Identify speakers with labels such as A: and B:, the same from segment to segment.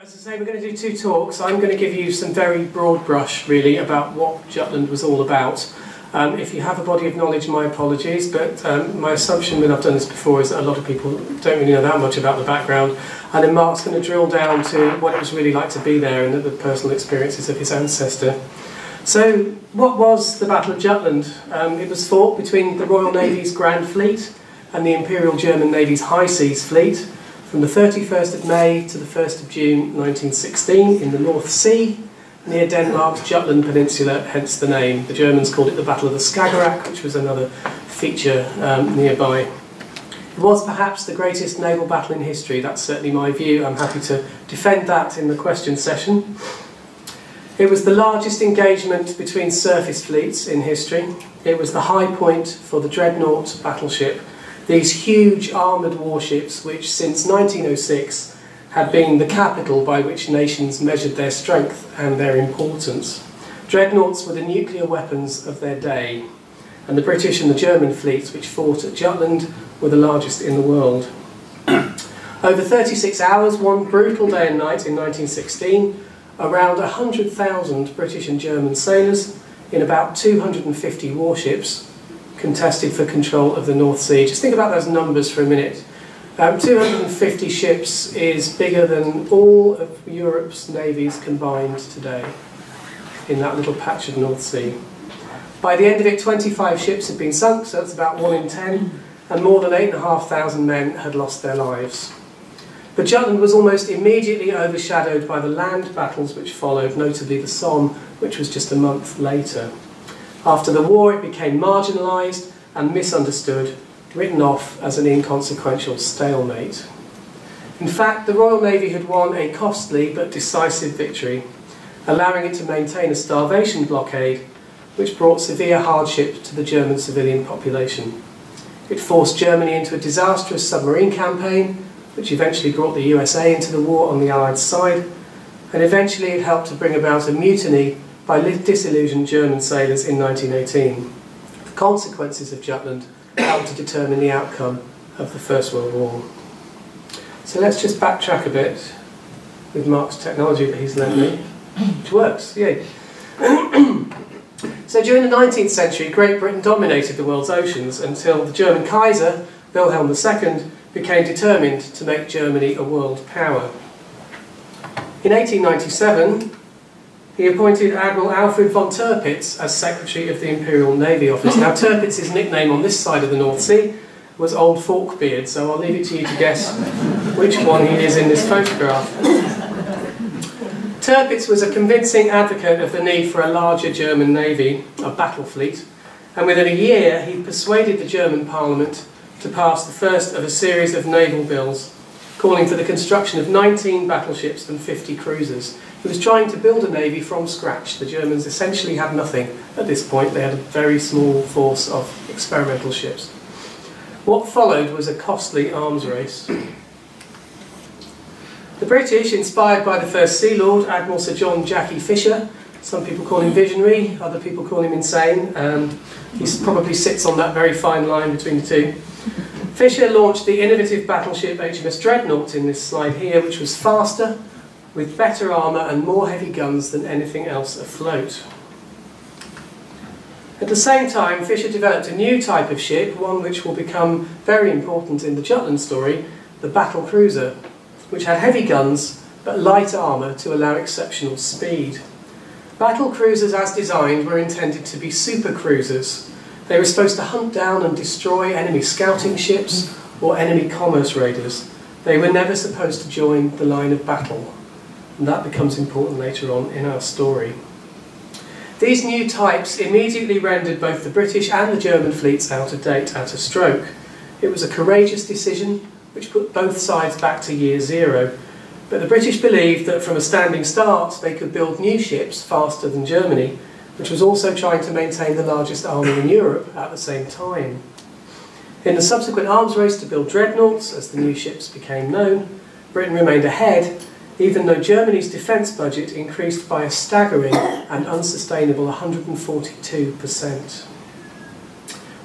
A: As I say, we're going to do two talks. I'm going to give you some very broad brush, really, about what Jutland was all about. Um, if you have a body of knowledge, my apologies, but um, my assumption when I've done this before is that a lot of people don't really know that much about the background. And then Mark's going to drill down to what it was really like to be there and the personal experiences of his ancestor. So, what was the Battle of Jutland? Um, it was fought between the Royal Navy's Grand Fleet and the Imperial German Navy's High Seas Fleet from the 31st of May to the 1st of June 1916 in the North Sea near Denmark's Jutland Peninsula, hence the name. The Germans called it the Battle of the Skagerrak, which was another feature um, nearby. It was perhaps the greatest naval battle in history, that's certainly my view. I'm happy to defend that in the question session. It was the largest engagement between surface fleets in history. It was the high point for the Dreadnought battleship these huge armoured warships, which since 1906 had been the capital by which nations measured their strength and their importance. Dreadnoughts were the nuclear weapons of their day, and the British and the German fleets which fought at Jutland were the largest in the world. Over 36 hours, one brutal day and night in 1916, around 100,000 British and German sailors in about 250 warships contested for control of the North Sea. Just think about those numbers for a minute. Um, 250 ships is bigger than all of Europe's navies combined today in that little patch of North Sea. By the end of it, 25 ships had been sunk, so that's about 1 in 10, and more than 8,500 men had lost their lives. But Jutland was almost immediately overshadowed by the land battles which followed, notably the Somme, which was just a month later. After the war, it became marginalised and misunderstood, written off as an inconsequential stalemate. In fact, the Royal Navy had won a costly but decisive victory, allowing it to maintain a starvation blockade which brought severe hardship to the German civilian population. It forced Germany into a disastrous submarine campaign, which eventually brought the USA into the war on the Allied side, and eventually it helped to bring about a mutiny by disillusioned German sailors in 1918. The consequences of Jutland helped to determine the outcome of the First World War. So let's just backtrack a bit with Mark's technology that he's lent me, which works, yay. so during the 19th century, Great Britain dominated the world's oceans until the German Kaiser, Wilhelm II, became determined to make Germany a world power. In 1897, he appointed Admiral Alfred von Tirpitz as Secretary of the Imperial Navy Office. Now, Tirpitz's nickname on this side of the North Sea was Old Forkbeard, so I'll leave it to you to guess which one he is in this photograph. Tirpitz was a convincing advocate of the need for a larger German navy, a battle fleet, and within a year he persuaded the German parliament to pass the first of a series of naval bills calling for the construction of 19 battleships and 50 cruisers. He was trying to build a navy from scratch. The Germans essentially had nothing at this point. They had a very small force of experimental ships. What followed was a costly arms race. The British, inspired by the first Sea Lord, Admiral Sir John Jackie Fisher, some people call him visionary, other people call him insane, and he probably sits on that very fine line between the two. Fisher launched the innovative battleship HMS Dreadnought in this slide here, which was faster, with better armour and more heavy guns than anything else afloat. At the same time, Fisher developed a new type of ship, one which will become very important in the Jutland story, the battle cruiser, which had heavy guns but light armour to allow exceptional speed. Battle cruisers as designed were intended to be super cruisers. They were supposed to hunt down and destroy enemy scouting ships or enemy commerce raiders. They were never supposed to join the line of battle and that becomes important later on in our story. These new types immediately rendered both the British and the German fleets out of date at a stroke. It was a courageous decision which put both sides back to year zero, but the British believed that from a standing start they could build new ships faster than Germany, which was also trying to maintain the largest army in Europe at the same time. In the subsequent arms race to build dreadnoughts, as the new ships became known, Britain remained ahead even though Germany's defence budget increased by a staggering and unsustainable 142%.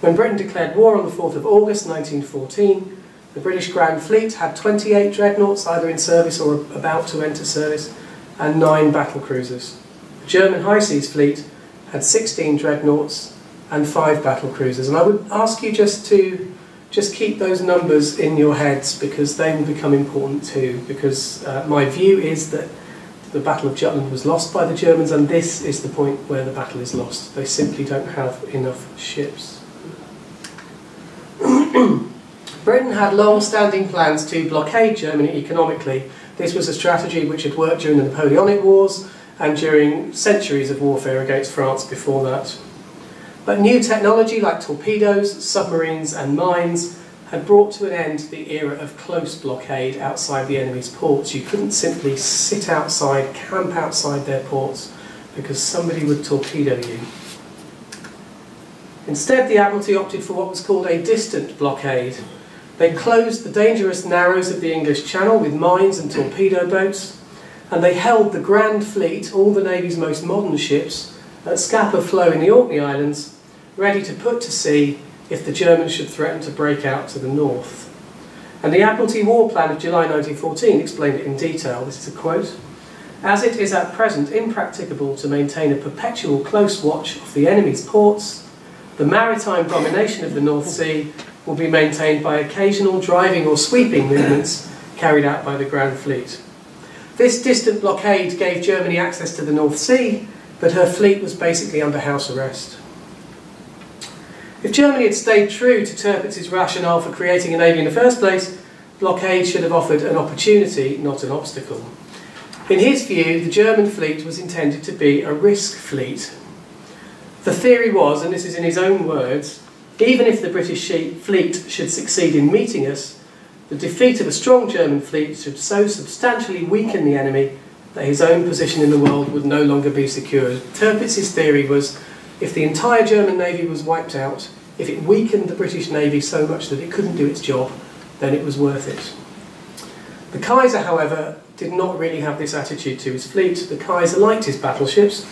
A: When Britain declared war on the 4th of August 1914, The British Grand Fleet had 28 dreadnoughts either in service or about to enter service, and 9 battle cruisers. The German High Seas Fleet had 16 dreadnoughts and 5 battle cruisers. And I would ask you just to just keep those numbers in your heads because they will become important too. Because uh, my view is that the Battle of Jutland was lost by the Germans, and this is the point where the battle is lost. They simply don't have enough ships. Britain had long-standing plans to blockade Germany economically. This was a strategy which had worked during the Napoleonic Wars and during centuries of warfare against France before that. But new technology like torpedoes, submarines and mines had brought to an end the era of close blockade outside the enemy's ports. You couldn't simply sit outside, camp outside their ports, because somebody would torpedo you. Instead, the Admiralty opted for what was called a distant blockade. They closed the dangerous narrows of the English Channel with mines and torpedo boats, and they held the Grand Fleet, all the Navy's most modern ships, at Scapa Flow in the Orkney Islands, ready to put to sea if the Germans should threaten to break out to the north. And the Admiralty War Plan of July 1914 explained it in detail. This is a quote. As it is at present impracticable to maintain a perpetual close watch of the enemy's ports, the maritime domination of the North Sea will be maintained by occasional driving or sweeping movements carried out by the Grand Fleet. This distant blockade gave Germany access to the North Sea, but her fleet was basically under house arrest. If Germany had stayed true to Tirpitz's rationale for creating a navy in the first place, blockade should have offered an opportunity, not an obstacle. In his view, the German fleet was intended to be a risk fleet. The theory was, and this is in his own words, even if the British fleet should succeed in meeting us, the defeat of a strong German fleet should so substantially weaken the enemy that his own position in the world would no longer be secured. Tirpitz's theory was if the entire German navy was wiped out, if it weakened the British navy so much that it couldn't do its job, then it was worth it. The Kaiser, however, did not really have this attitude to his fleet. The Kaiser liked his battleships,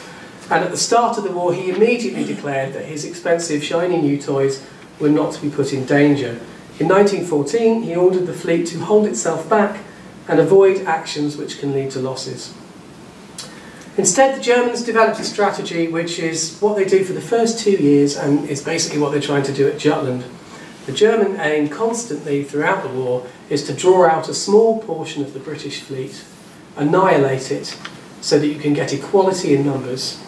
A: and at the start of the war he immediately declared that his expensive shiny new toys were not to be put in danger. In 1914 he ordered the fleet to hold itself back and avoid actions which can lead to losses. Instead, the Germans developed a strategy which is what they do for the first two years and is basically what they're trying to do at Jutland. The German aim constantly throughout the war is to draw out a small portion of the British fleet, annihilate it, so that you can get equality in numbers.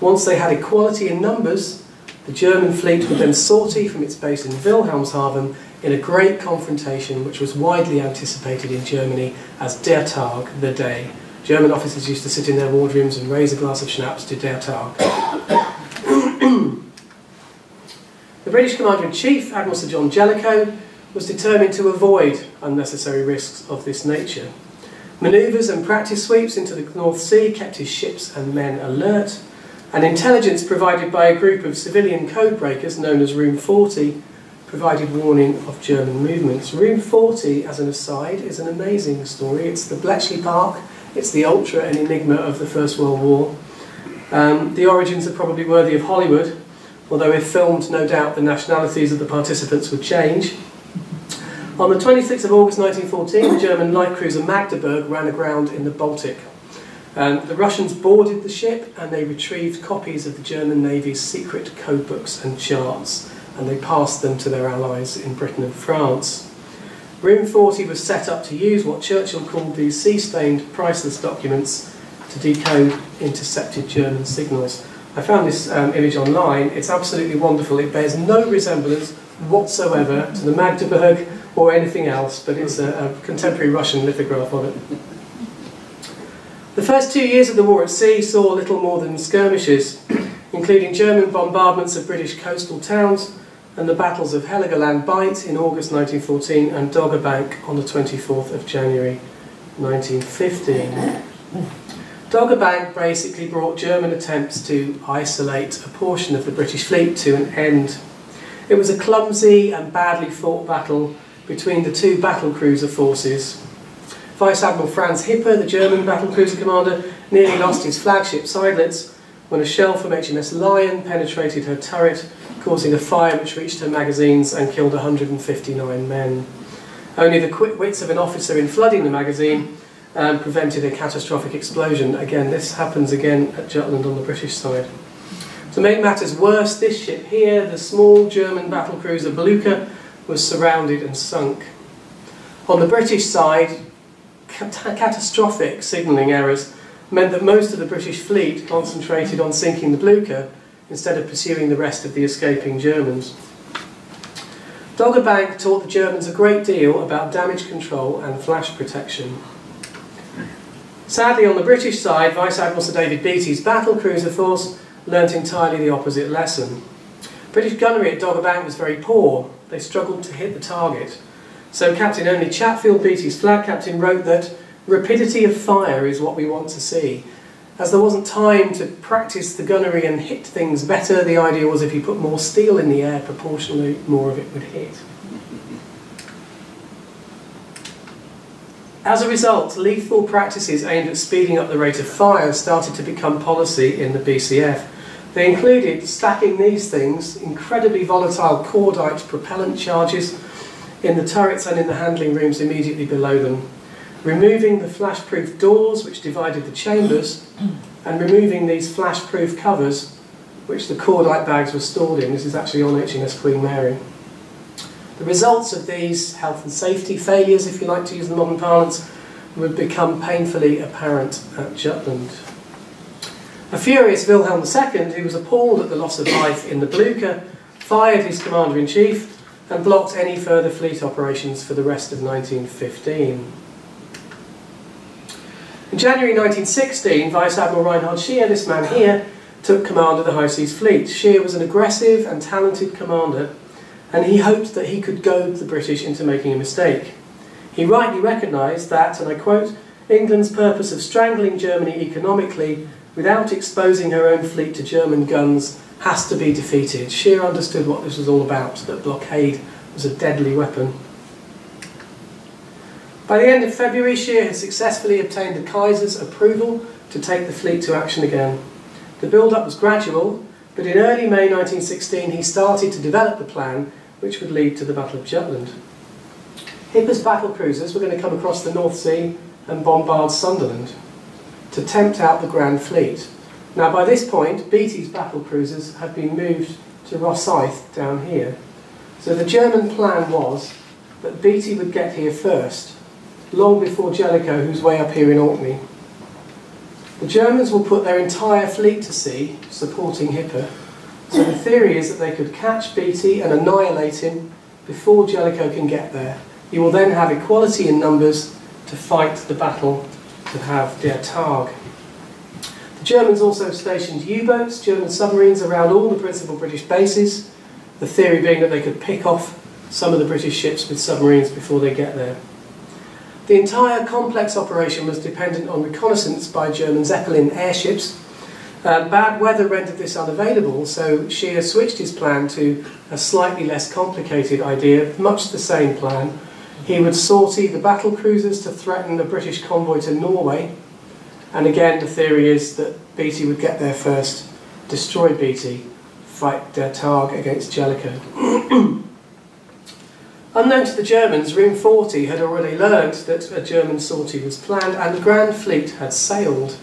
A: Once they had equality in numbers, the German fleet would then sortie from its base in Wilhelmshaven in a great confrontation which was widely anticipated in Germany as Der Tag, the day, German officers used to sit in their wardrooms and raise a glass of schnapps to Der Tag. the British Commander-in-Chief, Admiral Sir John Jellicoe, was determined to avoid unnecessary risks of this nature. Manoeuvres and practice sweeps into the North Sea kept his ships and men alert, and intelligence provided by a group of civilian code breakers known as Room 40 provided warning of German movements. Room 40, as an aside, is an amazing story. It's the Bletchley Park it's the ultra and enigma of the First World War. Um, the origins are probably worthy of Hollywood, although if filmed, no doubt the nationalities of the participants would change. On the 26th of August 1914, the German light cruiser Magdeburg ran aground in the Baltic. Um, the Russians boarded the ship and they retrieved copies of the German Navy's secret codebooks and charts, and they passed them to their allies in Britain and France. Room 40 was set up to use what Churchill called these sea-stained, priceless documents to decode intercepted German signals. I found this um, image online. It's absolutely wonderful. It bears no resemblance whatsoever to the Magdeburg or anything else, but it's a, a contemporary Russian lithograph of it. The first two years of the war at sea saw little more than skirmishes, including German bombardments of British coastal towns and the battles of Heligoland Bight in August 1914 and Doggerbank on the 24th of January 1915. Doggerbank basically brought German attempts to isolate a portion of the British fleet to an end. It was a clumsy and badly fought battle between the two battle cruiser forces. Vice Admiral Franz Hipper, the German battle cruiser commander, nearly lost his flagship Seydlitz when a shell from HMS Lion penetrated her turret causing a fire which reached her magazines and killed 159 men. Only the quick wits of an officer in flooding the magazine um, prevented a catastrophic explosion. Again, this happens again at Jutland on the British side. To make matters worse, this ship here, the small German battlecruiser Blucher, was surrounded and sunk. On the British side, cat catastrophic signalling errors meant that most of the British fleet concentrated on sinking the Blucher instead of pursuing the rest of the escaping Germans. Dogger Bank taught the Germans a great deal about damage control and flash protection. Sadly, on the British side, Vice Admiral Sir David Beatty's battle cruiser force learnt entirely the opposite lesson. British gunnery at Dogger Bank was very poor. They struggled to hit the target. So Captain Ernle Chatfield Beatty's flag captain wrote that rapidity of fire is what we want to see. As there wasn't time to practice the gunnery and hit things better, the idea was if you put more steel in the air, proportionally more of it would hit. As a result, lethal practices aimed at speeding up the rate of fire started to become policy in the BCF. They included stacking these things, incredibly volatile cordite propellant charges, in the turrets and in the handling rooms immediately below them removing the flash-proof doors which divided the chambers, and removing these flash-proof covers which the cordite bags were stored in. This is actually on HMS Queen Mary. The results of these health and safety failures, if you like to use the modern parlance, would become painfully apparent at Jutland. A furious Wilhelm II, who was appalled at the loss of life in the Blucher, fired his commander-in-chief and blocked any further fleet operations for the rest of 1915. In January 1916, Vice Admiral Reinhard Scheer, this man here, took command of the High Seas Fleet. Scheer was an aggressive and talented commander, and he hoped that he could goad the British into making a mistake. He rightly recognised that, and I quote, England's purpose of strangling Germany economically without exposing her own fleet to German guns has to be defeated. Scheer understood what this was all about, that blockade was a deadly weapon. By the end of February, Scheer had successfully obtained the Kaiser's approval to take the fleet to action again. The build-up was gradual, but in early May 1916 he started to develop the plan which would lead to the Battle of Jutland. Hipper's battle cruisers were going to come across the North Sea and bombard Sunderland to tempt out the Grand Fleet. Now by this point, Beatty's battle cruisers had been moved to Rosyth down here. So the German plan was that Beatty would get here first long before Jellicoe, who's way up here in Orkney. The Germans will put their entire fleet to sea, supporting Hipper. So the theory is that they could catch Beatty and annihilate him before Jellicoe can get there. He will then have equality in numbers to fight the battle to have Der Tag. The Germans also stationed U-boats, German submarines, around all the principal British bases, the theory being that they could pick off some of the British ships with submarines before they get there. The entire complex operation was dependent on reconnaissance by German Zeppelin airships. Uh, bad weather rendered this unavailable, so Scheer switched his plan to a slightly less complicated idea, much the same plan. He would sortie the battle cruisers to threaten the British convoy to Norway, and again the theory is that Beatty would get there first, destroy Beatty, fight Der Tag against Jellicoe. Unknown to the Germans, Room 40 had already learned that a German sortie was planned and the Grand Fleet had sailed.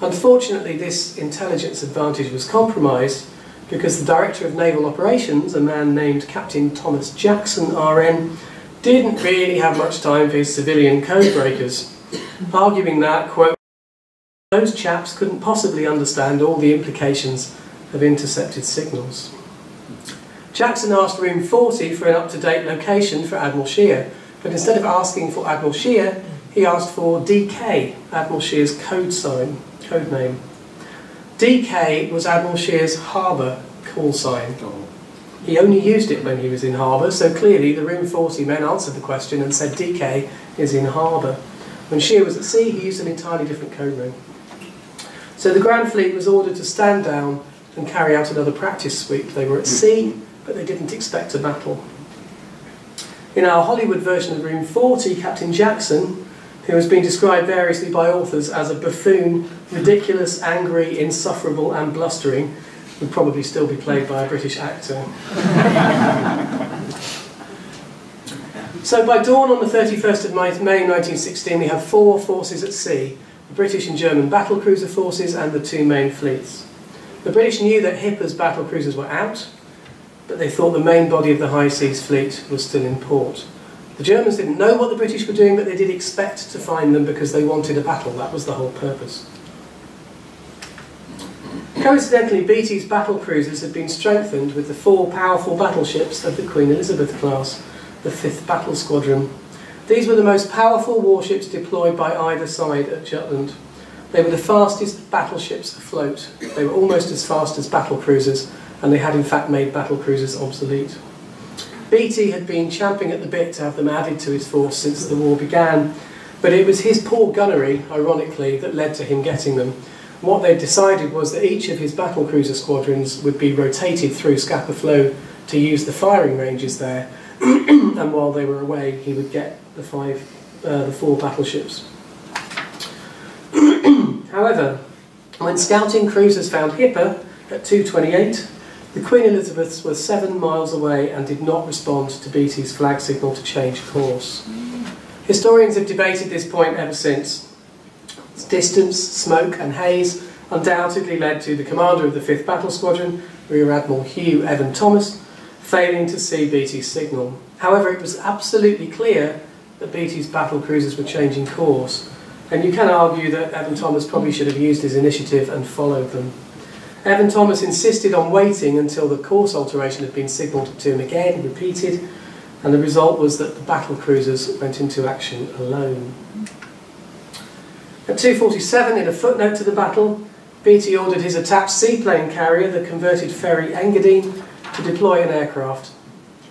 A: Unfortunately, this intelligence advantage was compromised because the Director of Naval Operations, a man named Captain Thomas Jackson, RN, didn't really have much time for his civilian codebreakers, arguing that, quote, those chaps couldn't possibly understand all the implications of intercepted signals. Jackson asked room 40 for an up-to-date location for Admiral Scheer, but instead of asking for Admiral Scheer, he asked for DK, Admiral Scheer's code sign, code name. DK was Admiral Scheer's harbour call sign. He only used it when he was in harbour, so clearly the room 40 men answered the question and said DK is in harbour. When Scheer was at sea, he used an entirely different code name. So the Grand Fleet was ordered to stand down and carry out another practice sweep. They were at sea, but they didn't expect a battle. In our Hollywood version of Room 40, Captain Jackson, who has been described variously by authors as a buffoon, ridiculous, angry, insufferable, and blustering, would probably still be played by a British actor. So by dawn on the 31st of May 1916, we have four forces at sea, the British and German battle cruiser forces and the two main fleets. The British knew that Hipper's battle cruisers were out, but they thought the main body of the High Seas Fleet was still in port. The Germans didn't know what the British were doing, but they did expect to find them because they wanted a battle. That was the whole purpose. Coincidentally, Beatty's battle cruisers had been strengthened with the four powerful battleships of the Queen Elizabeth class, the 5th Battle Squadron. These were the most powerful warships deployed by either side at Jutland. They were the fastest battleships afloat. They were almost as fast as battle cruisers, and they had in fact made battle cruisers obsolete. Beatty had been champing at the bit to have them added to his force since the war began, but it was his poor gunnery, ironically, that led to him getting them. What they decided was that each of his battle cruiser squadrons would be rotated through Scapa Flow to use the firing ranges there, and while they were away, he would get the five, uh, the four battleships. However, when scouting cruisers found Hipper at 228, the Queen Elizabeth was seven miles away and did not respond to Beatty's flag signal to change course. Historians have debated this point ever since. Distance, smoke and haze undoubtedly led to the commander of the 5th Battle Squadron, Rear Admiral Hugh Evan Thomas, failing to see Beatty's signal. However, it was absolutely clear that Beatty's battle cruisers were changing course, and you can argue that Evan Thomas probably should have used his initiative and followed them. Evan Thomas insisted on waiting until the course alteration had been signalled to him again, repeated, and the result was that the battle cruisers went into action alone. At 2.47, in a footnote to the battle, Beatty ordered his attached seaplane carrier, the converted ferry Engadine, to deploy an aircraft.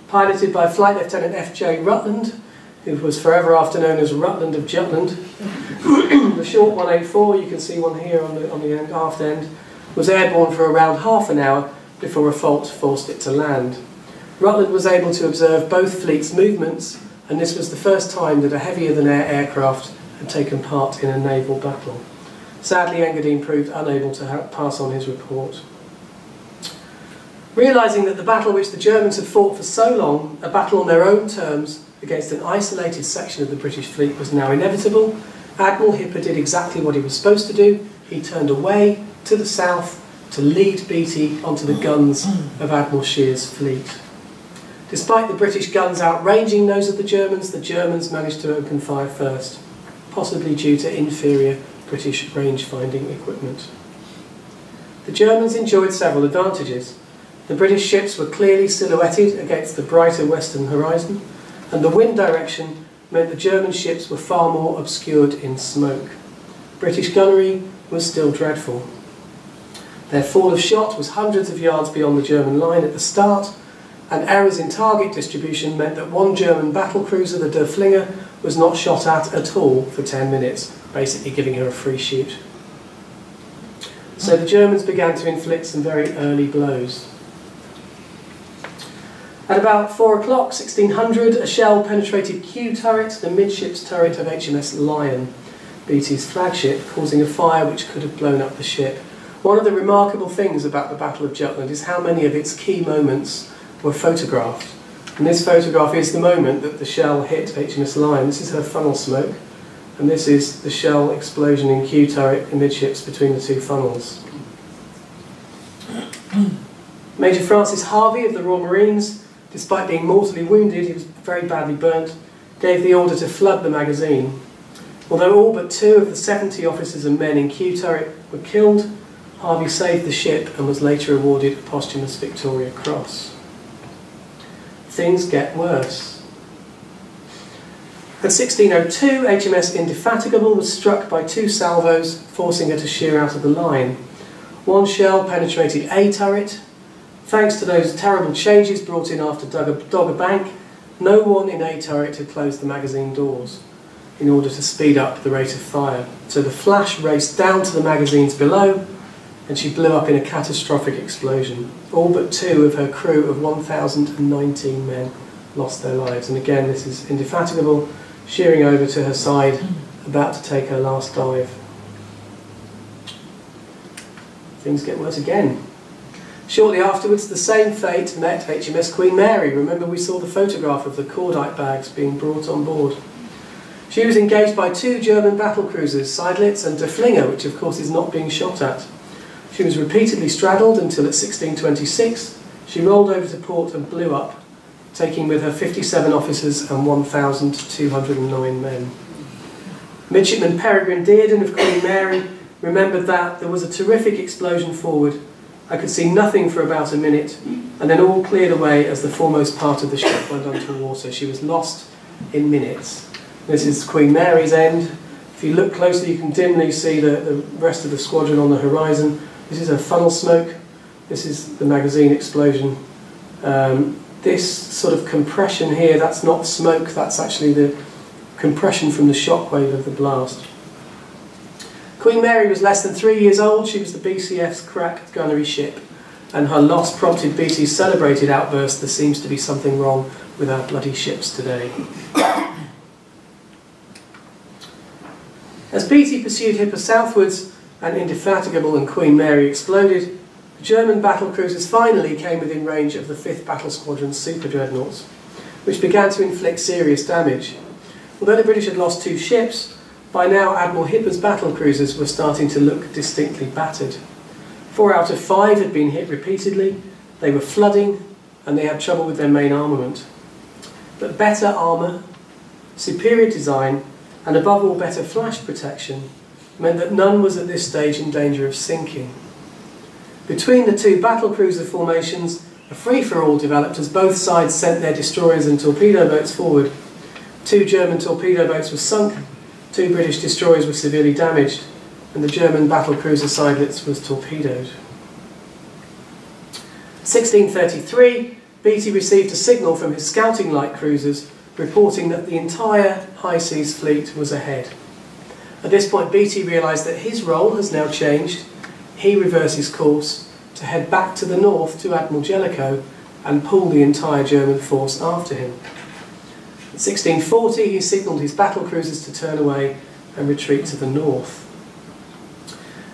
A: Piloted by Flight Lieutenant F.J. Rutland, who was forever after known as Rutland of Jutland, the short 184, you can see one here on the, on the end, aft end, was airborne for around half an hour before a fault forced it to land. Rutland was able to observe both fleets' movements, and this was the first time that a heavier-than-air aircraft had taken part in a naval battle. Sadly, Engadine proved unable to pass on his report. Realising that the battle which the Germans had fought for so long, a battle on their own terms against an isolated section of the British fleet was now inevitable, Admiral Hipper did exactly what he was supposed to do. He turned away to the south to lead Beatty onto the guns of Admiral Scheer's fleet. Despite the British guns outranging those of the Germans, the Germans managed to open fire first, possibly due to inferior British range-finding equipment. The Germans enjoyed several advantages. The British ships were clearly silhouetted against the brighter western horizon, and the wind direction meant the German ships were far more obscured in smoke. British gunnery was still dreadful. Their fall of shot was hundreds of yards beyond the German line at the start, and errors in target distribution meant that one German battle cruiser, the Derfflinger, was not shot at at all for 10 minutes, basically giving her a free shoot. So the Germans began to inflict some very early blows. At about 4 o'clock, 1600, a shell penetrated Q turret, the midships turret of HMS Lion, Beatty's flagship, causing a fire which could have blown up the ship. One of the remarkable things about the Battle of Jutland is how many of its key moments were photographed. And this photograph is the moment that the shell hit HMS Lion. This is her funnel smoke, and this is the shell explosion in Q turret amidships between the two funnels. Major Francis Harvey of the Royal Marines, despite being mortally wounded, he was very badly burnt, gave the order to flood the magazine. Although all but two of the 70 officers and men in Q turret were killed, Harvey saved the ship and was later awarded a posthumous Victoria Cross. Things get worse. At 1602, HMS Indefatigable was struck by two salvos, forcing her to sheer out of the line. One shell penetrated A turret. Thanks to those terrible changes brought in after Dogger Bank, no one in A turret had closed the magazine doors in order to speed up the rate of fire. So the flash raced down to the magazines below and she blew up in a catastrophic explosion. All but two of her crew of 1,019 men lost their lives. And again, this is indefatigable, sheering over to her side, about to take her last dive. Things get worse again. Shortly afterwards, the same fate met HMS Queen Mary. Remember, we saw the photograph of the cordite bags being brought on board. She was engaged by two German battle cruisers, Seydlitz and Derfflinger, which of course is not being shot at. She was repeatedly straddled until at 1626 she rolled over to port and blew up, taking with her 57 officers and 1,209 men. Midshipman Peregrine Dearden of Queen Mary remembered that there was a terrific explosion forward. I could see nothing for about a minute, and then all cleared away as the foremost part of the ship went under water. She was lost in minutes. This is Queen Mary's end. If you look closely, you can dimly see the, the rest of the squadron on the horizon. This is a funnel smoke. This is the magazine explosion. Um, this sort of compression here, that's not smoke, that's actually the compression from the shockwave of the blast. Queen Mary was less than three years old. She was the BCF's crack gunnery ship, and her loss prompted Beatty's celebrated outburst, there seems to be something wrong with our bloody ships today. As BT pursued Hipper southwards and Indefatigable and Queen Mary exploded, the German battle cruisers finally came within range of the 5th Battle Squadron's super dreadnoughts, which began to inflict serious damage. Although the British had lost two ships, by now Admiral Hipper's battle cruisers were starting to look distinctly battered. Four out of five had been hit repeatedly, they were flooding, and they had trouble with their main armament. But better armour, superior design, and above all better flash protection, meant that none was at this stage in danger of sinking. Between the two battle cruiser formations, a free-for-all developed as both sides sent their destroyers and torpedo boats forward. Two German torpedo boats were sunk, two British destroyers were severely damaged, and the German battle cruiser Seydlitz was torpedoed. 1633, Beatty received a signal from his scouting light cruisers reporting that the entire high seas fleet was ahead. At this point, Beatty realised that his role has now changed. He reverses course to head back to the north to Admiral Jellicoe and pull the entire German force after him. In 1640, he signalled his battle cruisers to turn away and retreat to the north.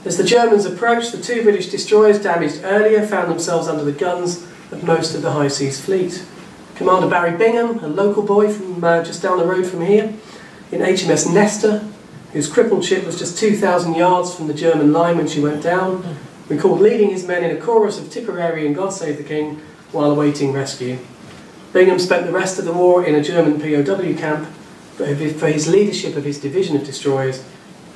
A: As the Germans approached, the two British destroyers damaged earlier found themselves under the guns of most of the high seas fleet. Commander Barry Bingham, a local boy from uh, just down the road from here, in HMS Nestor, whose crippled ship was just 2,000 yards from the German line when she went down, recalled leading his men in a chorus of Tipperary and God Save the King while awaiting rescue. Bingham spent the rest of the war in a German POW camp, but for his leadership of his division of destroyers,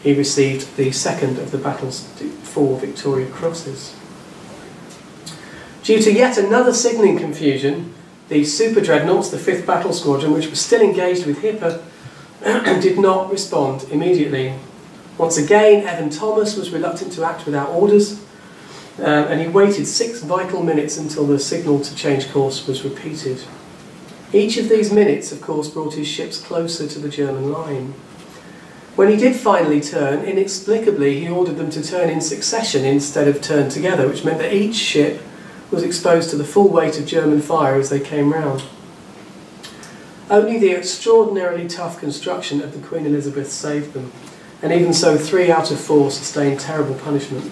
A: he received the second of the battle's four Victoria Crosses. Due to yet another signalling confusion, the super dreadnoughts, the 5th Battle Squadron, which was still engaged with Hipper, did not respond immediately. Once again, Evan Thomas was reluctant to act without orders, uh, and he waited six vital minutes until the signal to change course was repeated. Each of these minutes, of course, brought his ships closer to the German line. When he did finally turn, inexplicably he ordered them to turn in succession instead of turn together, which meant that each ship was exposed to the full weight of German fire as they came round. Only the extraordinarily tough construction of the Queen Elizabeth saved them, and even so, three out of four sustained terrible punishment.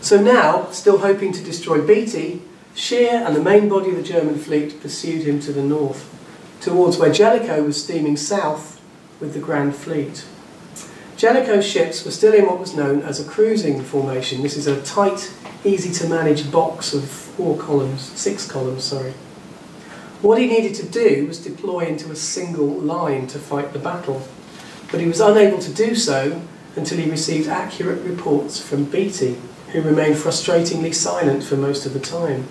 A: So now, still hoping to destroy Beatty, Scheer and the main body of the German fleet pursued him to the north, towards where Jellicoe was steaming south with the Grand Fleet. Jellicoe's ships were still in what was known as a cruising formation. This is a tight easy to manage box of four columns, six columns, sorry. What he needed to do was deploy into a single line to fight the battle, but he was unable to do so until he received accurate reports from Beatty, who remained frustratingly silent for most of the time.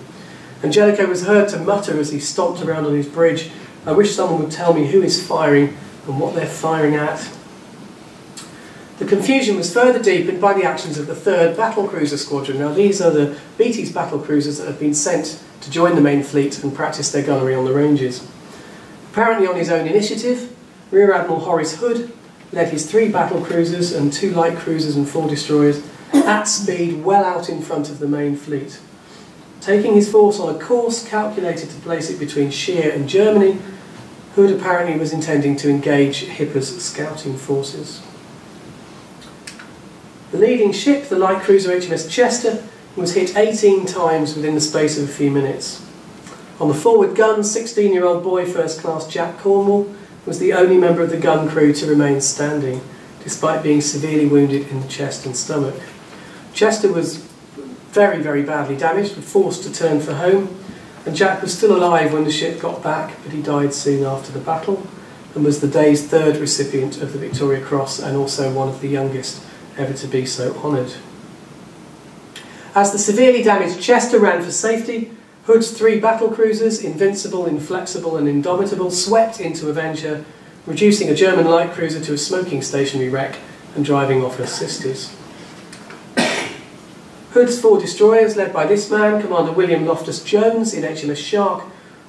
A: Jellicoe was heard to mutter as he stomped around on his bridge, I wish someone would tell me who is firing and what they're firing at. The confusion was further deepened by the actions of the 3rd Battle Cruiser Squadron. Now these are the Beatty's battle cruisers that have been sent to join the main fleet and practice their gunnery on the ranges. Apparently on his own initiative, Rear Admiral Horace Hood led his three battle cruisers and two light cruisers and four destroyers at speed well out in front of the main fleet. Taking his force on a course calculated to place it between Scheer and Germany, Hood apparently was intending to engage Hipper's scouting forces. The leading ship, the light cruiser HMS Chester, was hit 18 times within the space of a few minutes. On the forward gun, 16-year-old boy first class Jack Cornwell was the only member of the gun crew to remain standing, despite being severely wounded in the chest and stomach. Chester was very, very badly damaged, and forced to turn for home, and Jack was still alive when the ship got back, but he died soon after the battle, and was the day's third recipient of the Victoria Cross, and also one of the youngest ever to be so honoured. As the severely damaged Chester ran for safety, Hood's three battle cruisers, Invincible, Inflexible and Indomitable, swept into Avenger, reducing a German light cruiser to a smoking stationary wreck and driving off her sisters. Hood's four destroyers, led by this man, Commander William Loftus Jones in HMS Shark,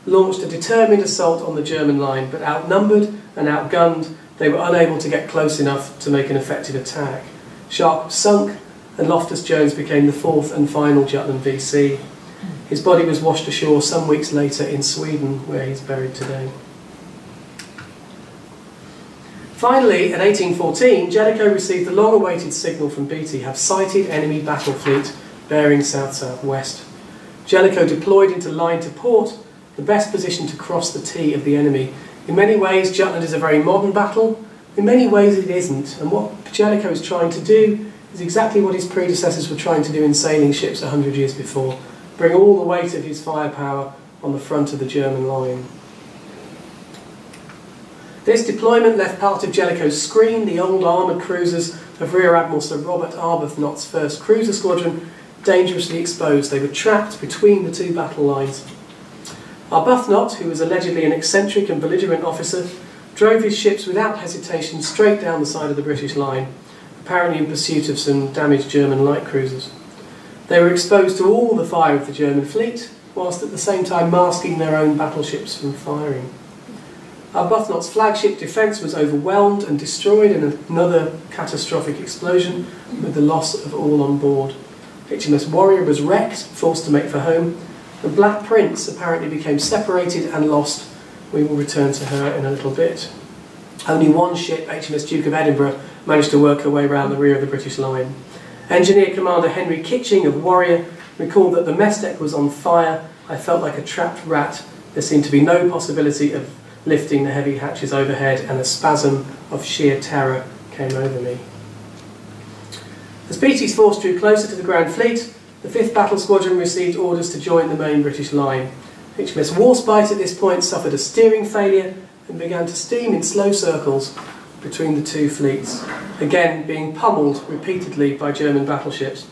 A: launched a determined assault on the German line, but outnumbered and outgunned, they were unable to get close enough to make an effective attack. Shark sunk, and Loftus Jones became the fourth and final Jutland VC. His body was washed ashore some weeks later in Sweden, where he's buried today. Finally, in 1814, Jellicoe received the long-awaited signal from Beatty, have sighted enemy battle fleet bearing south-southwest. Jellicoe deployed into line to port, the best position to cross the T of the enemy. In many ways, Jutland is a very modern battle. In many ways, it isn't. And what Jellicoe is trying to do is exactly what his predecessors were trying to do in sailing ships 100 years before. Bring all the weight of his firepower on the front of the German line. This deployment left part of Jellicoe's screen, the old armoured cruisers of Rear Admiral Sir Robert Arbuthnot's 1st Cruiser Squadron, dangerously exposed. They were trapped between the two battle lines. Arbuthnot, who was allegedly an eccentric and belligerent officer, drove his ships without hesitation straight down the side of the British line, apparently in pursuit of some damaged German light cruisers. They were exposed to all the fire of the German fleet, whilst at the same time masking their own battleships from firing. Arbuthnot's flagship defence was overwhelmed and destroyed in another catastrophic explosion with the loss of all on board. HMS Warrior was wrecked, forced to make for home. The Black Prince apparently became separated and lost. We will return to her in a little bit. Only one ship, HMS Duke of Edinburgh, managed to work her way around the rear of the British line. Engineer Commander Henry Kitching of Warrior recalled that the mess deck was on fire. I felt like a trapped rat. There seemed to be no possibility of lifting the heavy hatches overhead, and a spasm of sheer terror came over me. As Beatty's force drew closer to the Grand Fleet, the 5th Battle Squadron received orders to join the main British line. HMS Warspite at this point suffered a steering failure and began to steam in slow circles between the two fleets, again being pummeled repeatedly by German battleships.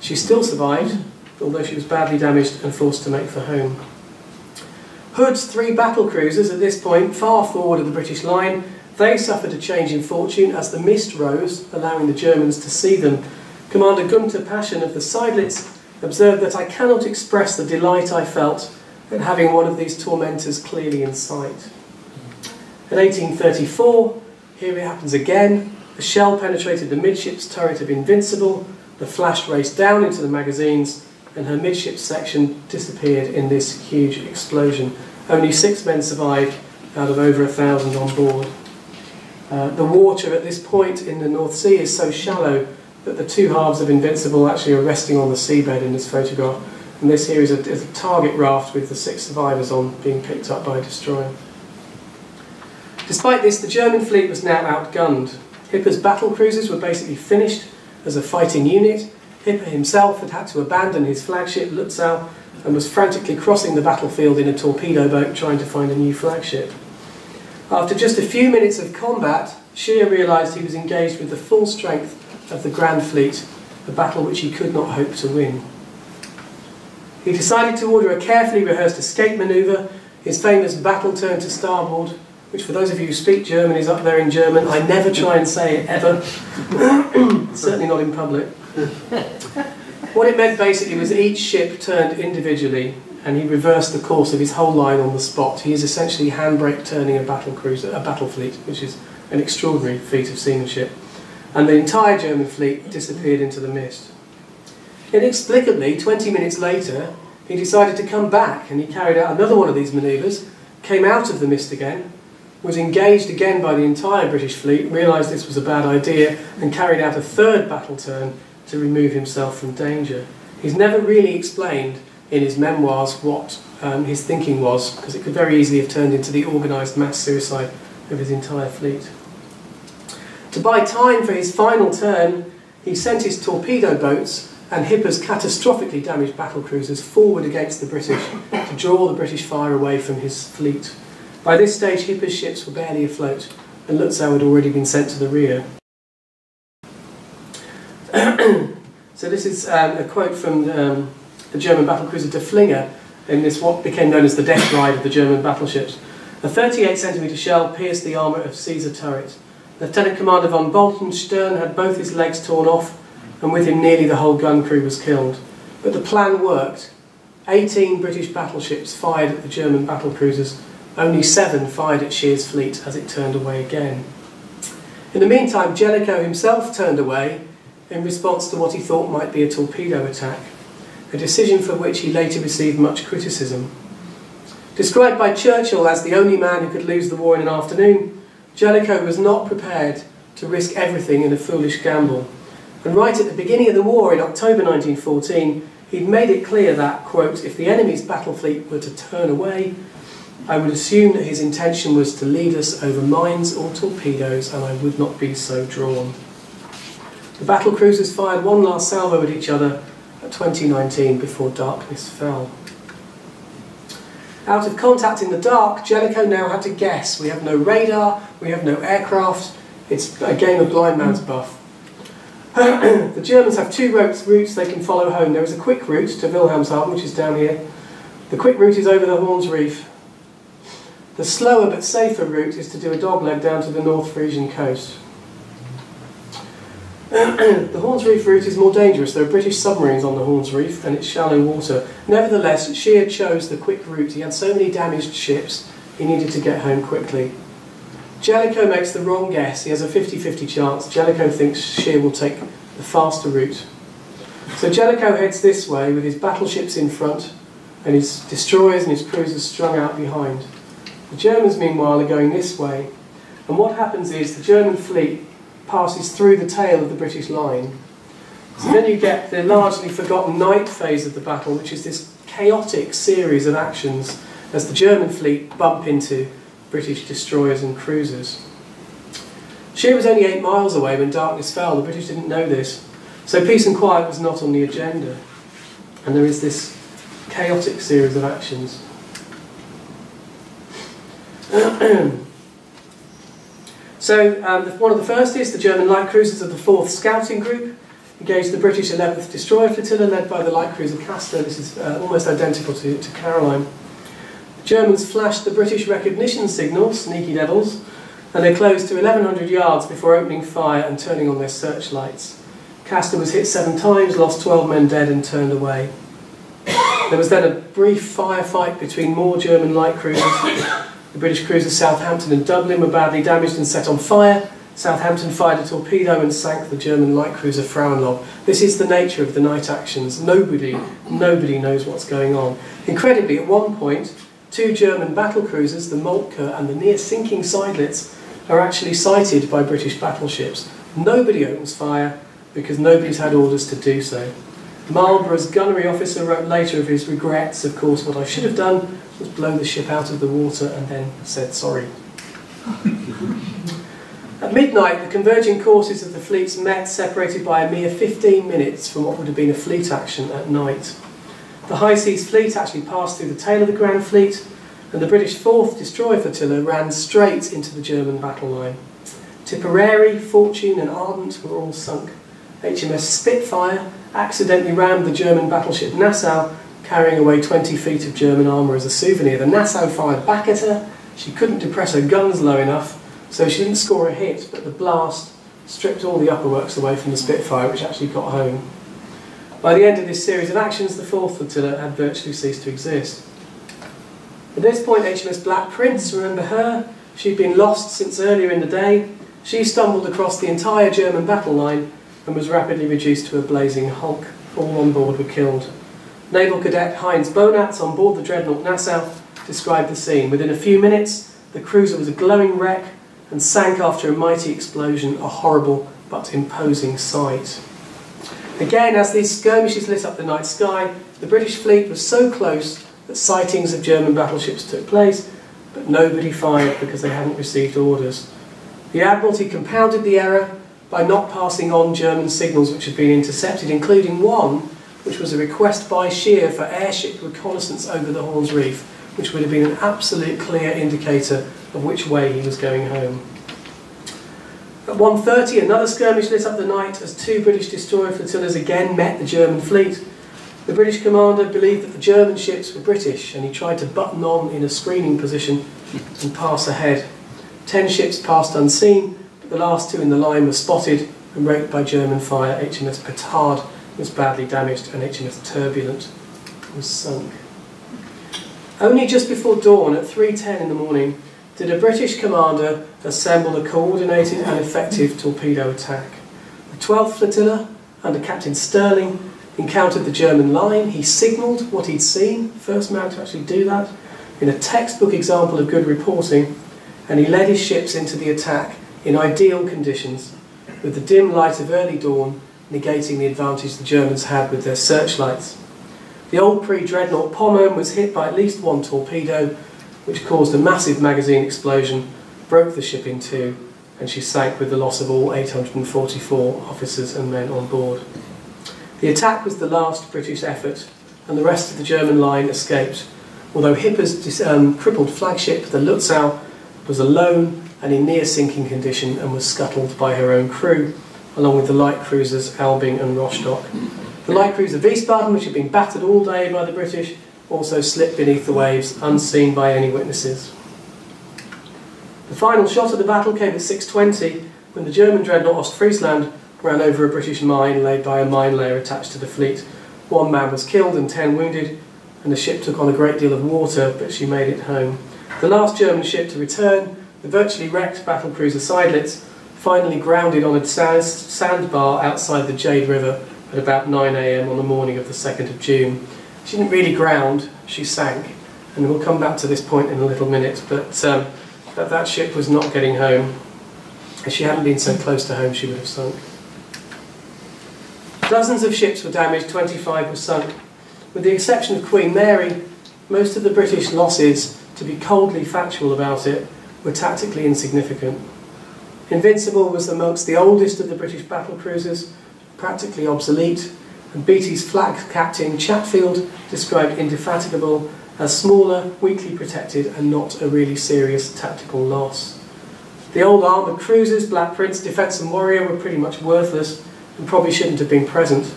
A: She still survived, although she was badly damaged and forced to make for home. Hood's three battle cruisers at this point, far forward of the British line, they suffered a change in fortune as the mist rose, allowing the Germans to see them. Commander Gunther Paschen of the Seydlitz observed that I cannot express the delight I felt at having one of these tormentors clearly in sight. In 1834, here it happens again. A shell penetrated the midships turret of Invincible, the flash raced down into the magazines, and her midship section disappeared in this huge explosion. Only six men survived out of over a thousand on board. Uh, the water at this point in the North Sea is so shallow that the two halves of Invincible actually are resting on the seabed in this photograph. And this here is a, is a target raft with the six survivors on being picked up by a destroyer. Despite this, the German fleet was now outgunned. Hipper's battle cruisers were basically finished as a fighting unit, Hipper himself had had to abandon his flagship Lutzow and was frantically crossing the battlefield in a torpedo boat trying to find a new flagship. After just a few minutes of combat, Scheer realised he was engaged with the full strength of the Grand Fleet, a battle which he could not hope to win. He decided to order a carefully rehearsed escape manoeuvre, his famous battle turn to starboard, which for those of you who speak German is up there in German. I never try and say it ever, certainly not in public. what it meant basically was each ship turned individually and he reversed the course of his whole line on the spot. He is essentially handbrake turning a battle cruiser, a battle fleet, which is an extraordinary feat of seamanship. And the entire German fleet disappeared into the mist. Inexplicably, 20 minutes later, he decided to come back and he carried out another one of these manoeuvres, came out of the mist again, was engaged again by the entire British fleet, realised this was a bad idea, and carried out a third battle turn to remove himself from danger. He's never really explained in his memoirs what um, his thinking was, because it could very easily have turned into the organised mass suicide of his entire fleet. To buy time for his final turn, he sent his torpedo boats and Hipper's catastrophically damaged battle cruisers forward against the British to draw the British fire away from his fleet. By this stage, Hipper's ships were barely afloat, and Lutzow had already been sent to the rear. so this is um, a quote from um, the German battlecruiser Derfflinger in this what became known as the death ride of the German battleships. A 38 centimetre shell pierced the armour of Caesar turret. Lieutenant Commander von Boltenstern had both his legs torn off, and with him nearly the whole gun crew was killed. But the plan worked. 18 British battleships fired at the German battlecruisers, only seven fired at Scheer's fleet as it turned away again. In the meantime, Jellicoe himself turned away in response to what he thought might be a torpedo attack, a decision for which he later received much criticism. Described by Churchill as the only man who could lose the war in an afternoon, Jellicoe was not prepared to risk everything in a foolish gamble. And right at the beginning of the war in October 1914, he'd made it clear that, quote, if the enemy's battle fleet were to turn away, I would assume that his intention was to lead us over mines or torpedoes, and I would not be so drawn. The battle cruisers fired one last salvo at each other at 2019 before darkness fell. Out of contact in the dark, Jellicoe now had to guess. We have no radar, we have no aircraft, it's a game of blind man's buff. The Germans have two routes, routes they can follow home. There is a quick route to Wilhelmshaven, which is down here. The quick route is over the Horns Reef. The slower but safer route is to do a dogleg down to the North Frisian coast. the Horns Reef route is more dangerous. There are British submarines on the Horns Reef and it's shallow water. Nevertheless, Scheer chose the quick route. He had so many damaged ships, he needed to get home quickly. Jellicoe makes the wrong guess. He has a 50-50 chance. Jellicoe thinks Scheer will take the faster route. So Jellicoe heads this way with his battleships in front and his destroyers and his cruisers strung out behind. The Germans, meanwhile, are going this way. And what happens is the German fleet passes through the tail of the British line. So then you get the largely forgotten night phase of the battle, which is this chaotic series of actions as the German fleet bump into British destroyers and cruisers. Scheer was only eight miles away when darkness fell. The British didn't know this. So peace and quiet was not on the agenda. And there is this chaotic series of actions. So um, one of the first is the German light cruisers of the 4th Scouting Group engaged the British 11th Destroyer Flotilla led by the light cruiser Castor. This is uh, almost identical to, to Caroline. Germans flashed the British recognition signal, sneaky devils, and they closed to 1100 yards before opening fire and turning on their searchlights. Castor was hit seven times, lost 12 men dead and turned away. There was then a brief firefight between more German light cruisers the British cruisers Southampton and Dublin were badly damaged and set on fire. Southampton fired a torpedo and sank the German light cruiser Frauenlob. This is the nature of the night actions. Nobody, nobody knows what's going on. Incredibly, at one point, two German battle cruisers, the Moltke and the near-sinking Seydlitz, are actually sighted by British battleships. Nobody opens fire because nobody's had orders to do so. Marlborough's gunnery officer wrote later of his regrets, of course, what I should have done was blow the ship out of the water and then said sorry. At midnight, the converging courses of the fleets met, separated by a mere 15 minutes from what would have been a fleet action at night. The High Seas Fleet actually passed through the tail of the Grand Fleet, and the British 4th Destroyer Flotilla ran straight into the German battle line. Tipperary, Fortune and Ardent were all sunk. HMS Spitfire accidentally rammed the German battleship Nassau carrying away 20 feet of German armour as a souvenir. The Nassau fired back at her. She couldn't depress her guns low enough, so she didn't score a hit, but the blast stripped all the upper works away from the Spitfire, which actually got home. By the end of this series of actions, the 4th Flotilla had virtually ceased to exist. At this point, HMS Black Prince, remember her? She'd been lost since earlier in the day. She stumbled across the entire German battle line and was rapidly reduced to a blazing hulk. All on board were killed. Naval Cadet Heinz Bonatz on board the dreadnought Nassau described the scene. Within a few minutes, the cruiser was a glowing wreck and sank after a mighty explosion, a horrible but imposing sight. Again, as these skirmishes lit up the night sky, the British fleet was so close that sightings of German battleships took place, but nobody fired because they hadn't received orders. The Admiralty compounded the error by not passing on German signals which had been intercepted, including one which was a request by Scheer for airship reconnaissance over the Horns Reef, which would have been an absolute clear indicator of which way he was going home. At 1.30, another skirmish lit up the night as two British destroyer flotillas again met the German fleet. The British commander believed that the German ships were British and he tried to button on in a screening position and pass ahead. Ten ships passed unseen, but the last two in the line were spotted and raked by German fire. HMS Petard was badly damaged and HMS Turbulent was sunk. Only just before dawn at 3.10 in the morning did a British commander assemble a coordinated and effective torpedo attack. The 12th Flotilla, under Captain Stirling, encountered the German line. He signalled what he'd seen, first man to actually do that, in a textbook example of good reporting, and he led his ships into the attack in ideal conditions, with the dim light of early dawn negating the advantage the Germans had with their searchlights. The old pre-dreadnought Pommern was hit by at least one torpedo, which caused a massive magazine explosion, broke the ship in two, and she sank with the loss of all 844 officers and men on board. The attack was the last British effort, and the rest of the German line escaped, although Hipper's um, crippled flagship, the Lutzow, was alone and in near sinking condition and was scuttled by her own crew, along with the light cruisers Elbing and Rostock. The light cruiser Wiesbaden, which had been battered all day by the British, also slipped beneath the waves, unseen by any witnesses. The final shot of the battle came at 6.20 when the German dreadnought Ostfriesland ran over a British mine laid by a mine layer attached to the fleet. One man was killed and ten wounded, and the ship took on a great deal of water, but she made it home. The last German ship to return, the virtually wrecked battlecruiser Seydlitz, finally grounded on a sandbar outside the Jade River at about 9am on the morning of the 2nd of June. She didn't really ground, she sank, and we'll come back to this point in a little minute, but um, that, that ship was not getting home. If she hadn't been so close to home, she would have sunk. Dozens of ships were damaged, 25 were sunk. With the exception of Queen Mary, most of the British losses, to be coldly factual about it, were tactically insignificant. Invincible was amongst the oldest of the British battle cruisers, practically obsolete, and Beatty's flag captain Chatfield described Indefatigable as smaller, weakly protected, and not a really serious tactical loss. The old armoured cruisers, Black Prince, Defence and Warrior, were pretty much worthless and probably shouldn't have been present.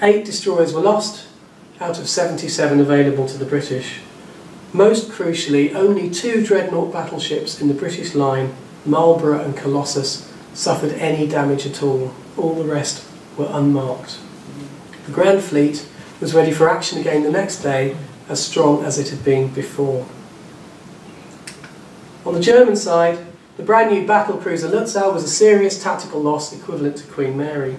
A: Eight destroyers were lost out of 77 available to the British. Most crucially, only two dreadnought battleships in the British line, Marlborough and Colossus, suffered any damage at all. All the rest were unmarked. The Grand Fleet was ready for action again the next day, as strong as it had been before. On the German side, the brand new battlecruiser Lutzow was a serious tactical loss equivalent to Queen Mary.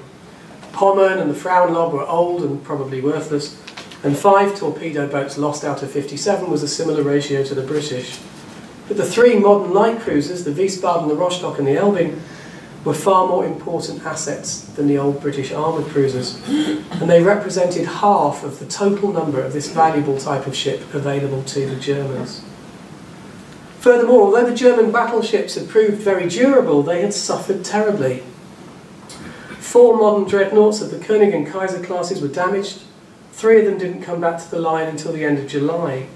A: Pommern and the Frauenlob were old and probably worthless, and five torpedo boats lost out of 57 was a similar ratio to the British. But the three modern light cruisers, the Wiesbaden, the Rostock and the Elbing, were far more important assets than the old British armoured cruisers, and they represented half of the total number of this valuable type of ship available to the Germans. Furthermore, although the German battleships had proved very durable, they had suffered terribly. Four modern dreadnoughts of the König and Kaiser classes were damaged, three of them didn't come back to the line until the end of July,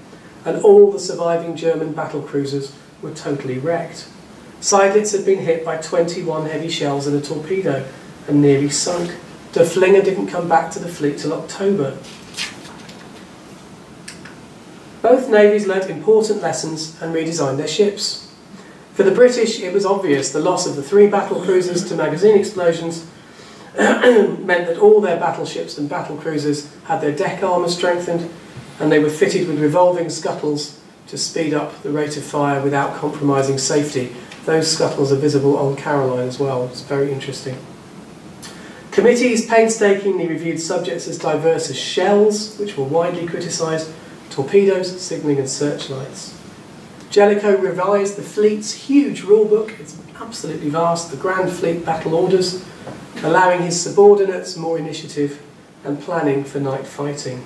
A: and all the surviving German battle cruisers were totally wrecked. Seydlitz had been hit by 21 heavy shells and a torpedo and nearly sunk. Derfflinger didn't come back to the fleet till October. Both navies learnt important lessons and redesigned their ships. For the British, it was obvious the loss of the three battle cruisers to magazine explosions meant that all their battleships and battle cruisers had their deck armour strengthened and they were fitted with revolving scuttles to speed up the rate of fire without compromising safety. Those scuttles are visible on Caroline as well. It's very interesting. Committees painstakingly reviewed subjects as diverse as shells, which were widely criticised, torpedoes, signalling and searchlights. Jellicoe revised the fleet's huge rulebook. It's absolutely vast. The Grand Fleet Battle Orders, allowing his subordinates more initiative and planning for night fighting.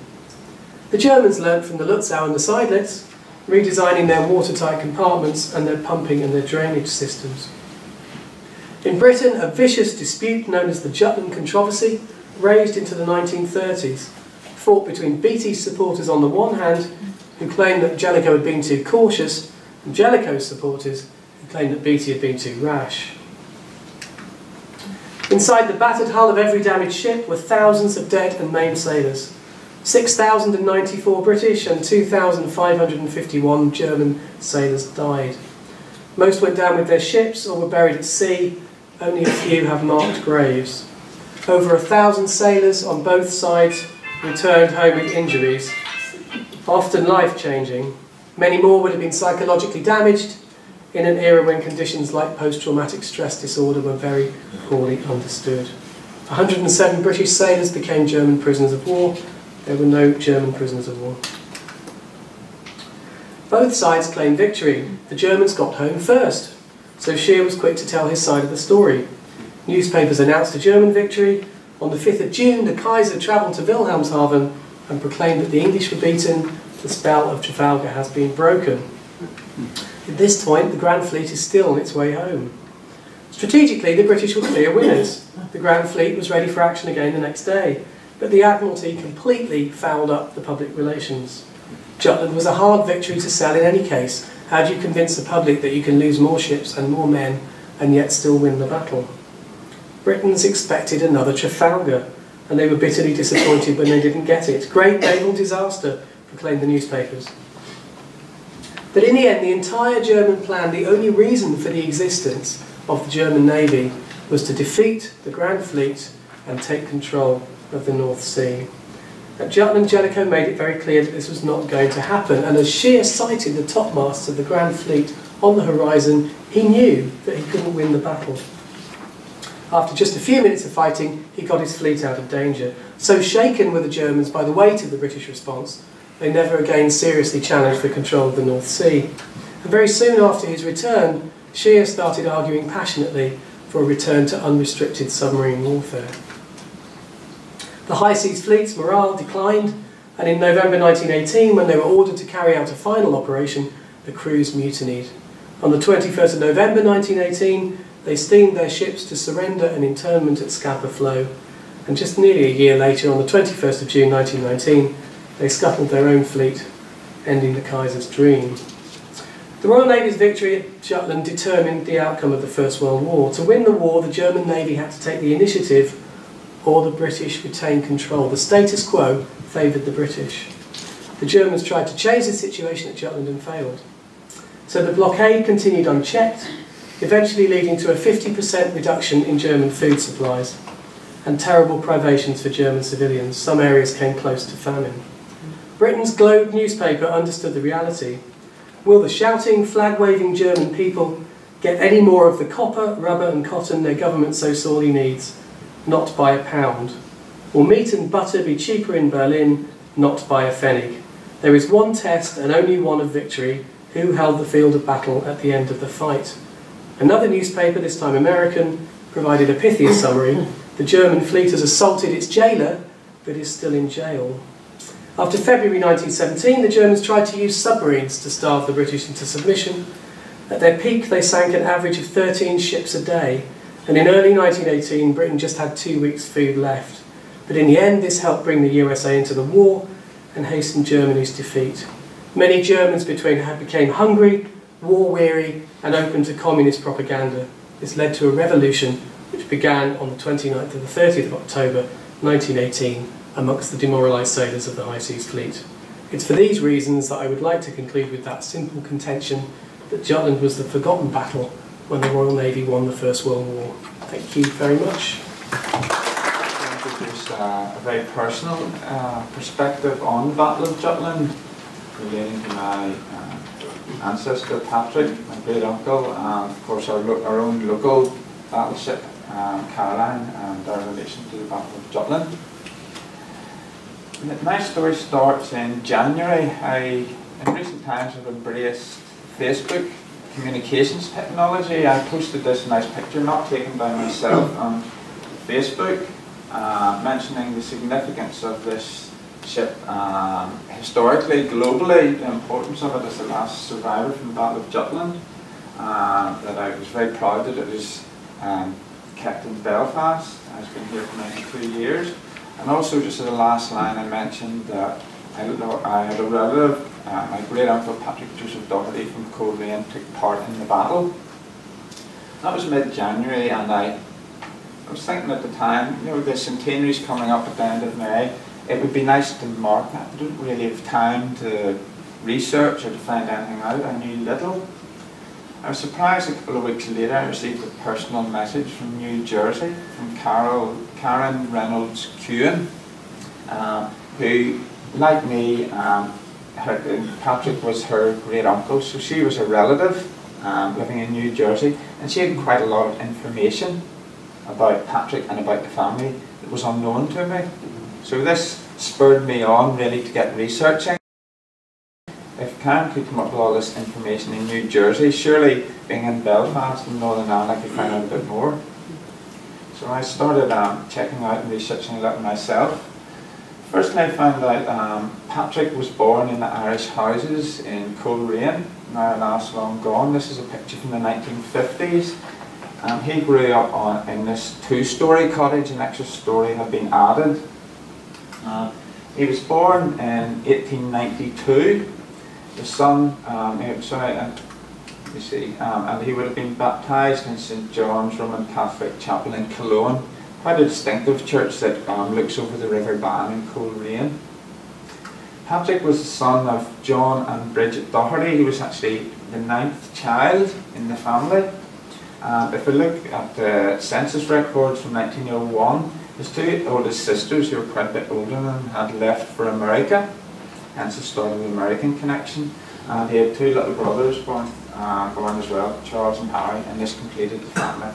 A: The Germans learnt from the Lutzow and the Seydlitz, redesigning their watertight compartments and their pumping and their drainage systems. In Britain, a vicious dispute known as the Jutland controversy raised into the 1930s, fought between Beatty's supporters on the one hand, who claimed that Jellicoe had been too cautious, and Jellicoe's supporters, who claimed that Beattie had been too rash. Inside the battered hull of every damaged ship were thousands of dead and maimed sailors. 6,094 British and 2,551 German sailors died. Most went down with their ships or were buried at sea. Only a few have marked graves. Over a thousand sailors on both sides returned home with injuries, often life changing. Many more would have been psychologically damaged in an era when conditions like post traumatic stress disorder were very poorly understood. 107 British sailors became German prisoners of war. There were no German prisoners of war. Both sides claimed victory. The Germans got home first, so Scheer was quick to tell his side of the story. Newspapers announced a German victory. On the 5th of June, the Kaiser travelled to Wilhelmshaven and proclaimed that the English were beaten, the spell of Trafalgar has been broken. At this point, the Grand Fleet is still on its way home. Strategically, the British were clear winners. The Grand Fleet was ready for action again the next day, but the Admiralty completely fouled up the public relations. Jutland was a hard victory to sell in any case. How do you convince the public that you can lose more ships and more men and yet still win the battle? Britons expected another Trafalgar, and they were bitterly disappointed when they didn't get it. Great naval disaster, proclaimed the newspapers. But in the end, the entire German plan, the only reason for the existence of the German Navy, was to defeat the Grand Fleet and take control of the North Sea. Uh, Jutland Jellicoe made it very clear that this was not going to happen, and as Scheer sighted the topmasts of the Grand Fleet on the horizon, he knew that he couldn't win the battle. After just a few minutes of fighting, he got his fleet out of danger. So shaken were the Germans by the weight of the British response, they never again seriously challenged the control of the North Sea. And very soon after his return, Scheer started arguing passionately for a return to unrestricted submarine warfare. The High Seas Fleet's morale declined, and in November 1918, when they were ordered to carry out a final operation, the crews mutinied. On the 21st of November 1918, they steamed their ships to surrender and internment at Scapa Flow, and just nearly a year later, on the 21st of June 1919, they scuttled their own fleet, ending the Kaiser's dream. The Royal Navy's victory at Jutland determined the outcome of the First World War. To win the war, the German Navy had to take the initiative or the British retain control. The status quo favoured the British. The Germans tried to change the situation at Jutland and failed. So the blockade continued unchecked, eventually leading to a 50% reduction in German food supplies and terrible privations for German civilians. Some areas came close to famine. Britain's Globe newspaper understood the reality. Will the shouting, flag-waving German people get any more of the copper, rubber and cotton their government so sorely needs? Not by a pound. Will meat and butter be cheaper in Berlin? Not by a pfennig. There is one test and only one of victory. Who held the field of battle at the end of the fight? Another newspaper, this time American, provided a pithier summary. The German fleet has assaulted its jailer, but is still in jail. After February 1917, the Germans tried to use submarines to starve the British into submission. At their peak, they sank an average of 13 ships a day, and in early 1918, Britain just had two weeks' food left. But in the end, this helped bring the USA into the war and hasten Germany's defeat. Many Germans between became hungry, war-weary, and open to communist propaganda. This led to a revolution which began on the 29th to the 30th of October 1918 amongst the demoralised sailors of the High Seas Fleet. It's for these reasons that I would like to conclude with that simple contention that Jutland was the forgotten battle when the Royal Navy won the First World War. Thank you very much.
B: Just uh, a very personal uh, perspective on Battle of Jutland relating to my uh, ancestor Patrick, my great uncle, and of course our, our own local battleship um, Caroline and our relation to the Battle of Jutland. My story starts in January. I, in recent times, have embraced Facebook communications technology. I posted this nice picture, not taken by myself, on Facebook uh, mentioning the significance of this ship um, historically, globally, the importance of it as the last survivor from the Battle of Jutland. Uh, that I was very proud that it was um, kept in Belfast. I've been here for 93 years. And also, just as a last line, I mentioned that I, I had a relative, uh, my great uncle Patrick Joseph Doherty from Coleraine took part in the battle. That was mid January, and I, I was thinking at the time, you know, the centenary's coming up at the end of May. It would be nice to mark that. I didn't really have time to research or to find anything out. I knew little. I was surprised a couple of weeks later I received a personal message from New Jersey from Carol, Karen Reynolds Kewen, uh, who like me, um, her, Patrick was her great uncle, so she was a relative um, living in New Jersey, and she had quite a lot of information about Patrick and about the family that was unknown to me. So this spurred me on really to get researching. If Karen could come up with all this information in New Jersey, surely being in Belfast and Northern Ireland I could find out a bit more. So I started um, checking out and researching a little myself. First I found out um, Patrick was born in the Irish houses in Coleraine, now last long gone. This is a picture from the 1950s. Um, he grew up on, in this two-storey cottage, an extra storey had been added. Uh, he was born in 1892. The son, um, sorry, uh, you see, um, and he would have been baptised in St John's Roman Catholic Chapel in Coleraine quite a distinctive church that um, looks over the River Bann in Coleraine. Patrick was the son of John and Bridget Doherty. He was actually the ninth child in the family. Uh, if we look at the census records from 1901, his two oldest sisters, who were quite a bit older than him, had left for America, hence the start of the American connection. And he had two little brothers born, uh, born as well, Charles and Harry, and this completed the family.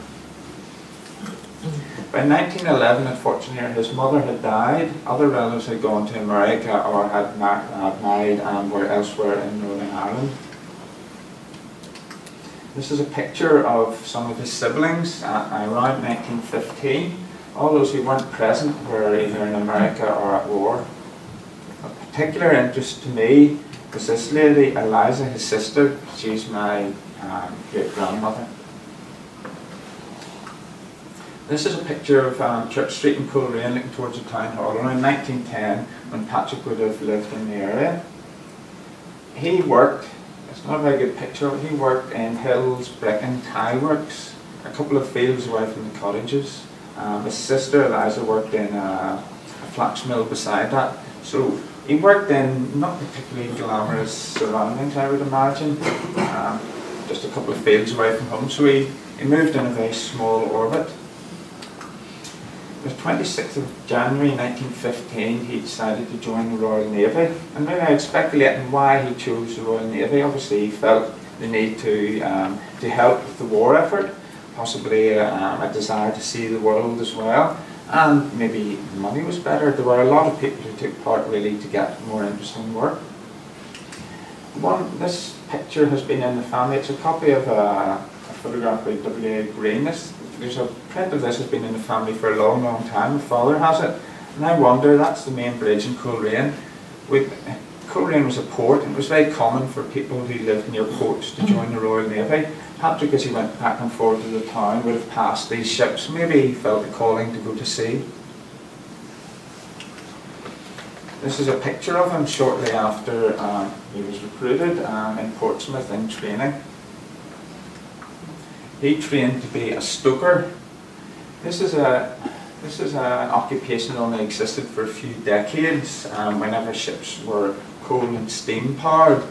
B: By 1911, unfortunately, his mother had died. Other relatives had gone to America or had, had married and were elsewhere in Northern Ireland. This is a picture of some of his siblings uh, around 1915. All those who weren't present were either in America or at war. Of particular interest to me was this lady, Eliza, his sister. She's my um, great-grandmother. This is a picture of um, Church Street in Coleraine looking towards the town hall around 1910 when Patrick would have lived in the area. He worked, it's not a very good picture, he worked in Hills Brick and Tile Works, a couple of fields away from the cottages. Um, his sister Eliza worked in a, a flax mill beside that. So he worked in not particularly glamorous surroundings, I would imagine, um, just a couple of fields away from home. So he, he moved in a very small orbit the 26th of January 1915 he decided to join the Royal Navy and maybe I'd speculate on why he chose the Royal Navy. Obviously he felt the need to, um, to help with the war effort, possibly um, a desire to see the world as well and maybe money was better. There were a lot of people who took part really to get more interesting work. One, this picture has been in the family. It's a copy of a, a photograph by W.A. Green. This there's a of this has been in the family for a long, long time. My father has it. And I wonder, that's the main bridge in Coleraine. With, Coleraine was a port, and it was very common for people who lived near ports to join the Royal Navy. Patrick, as he went back and forth to the town, would have passed these ships. Maybe he felt a calling to go to sea. This is a picture of him shortly after um, he was recruited um, in Portsmouth in training. He trained to be a stoker. This is a this is an occupation that only existed for a few decades um, whenever ships were coal and steam powered.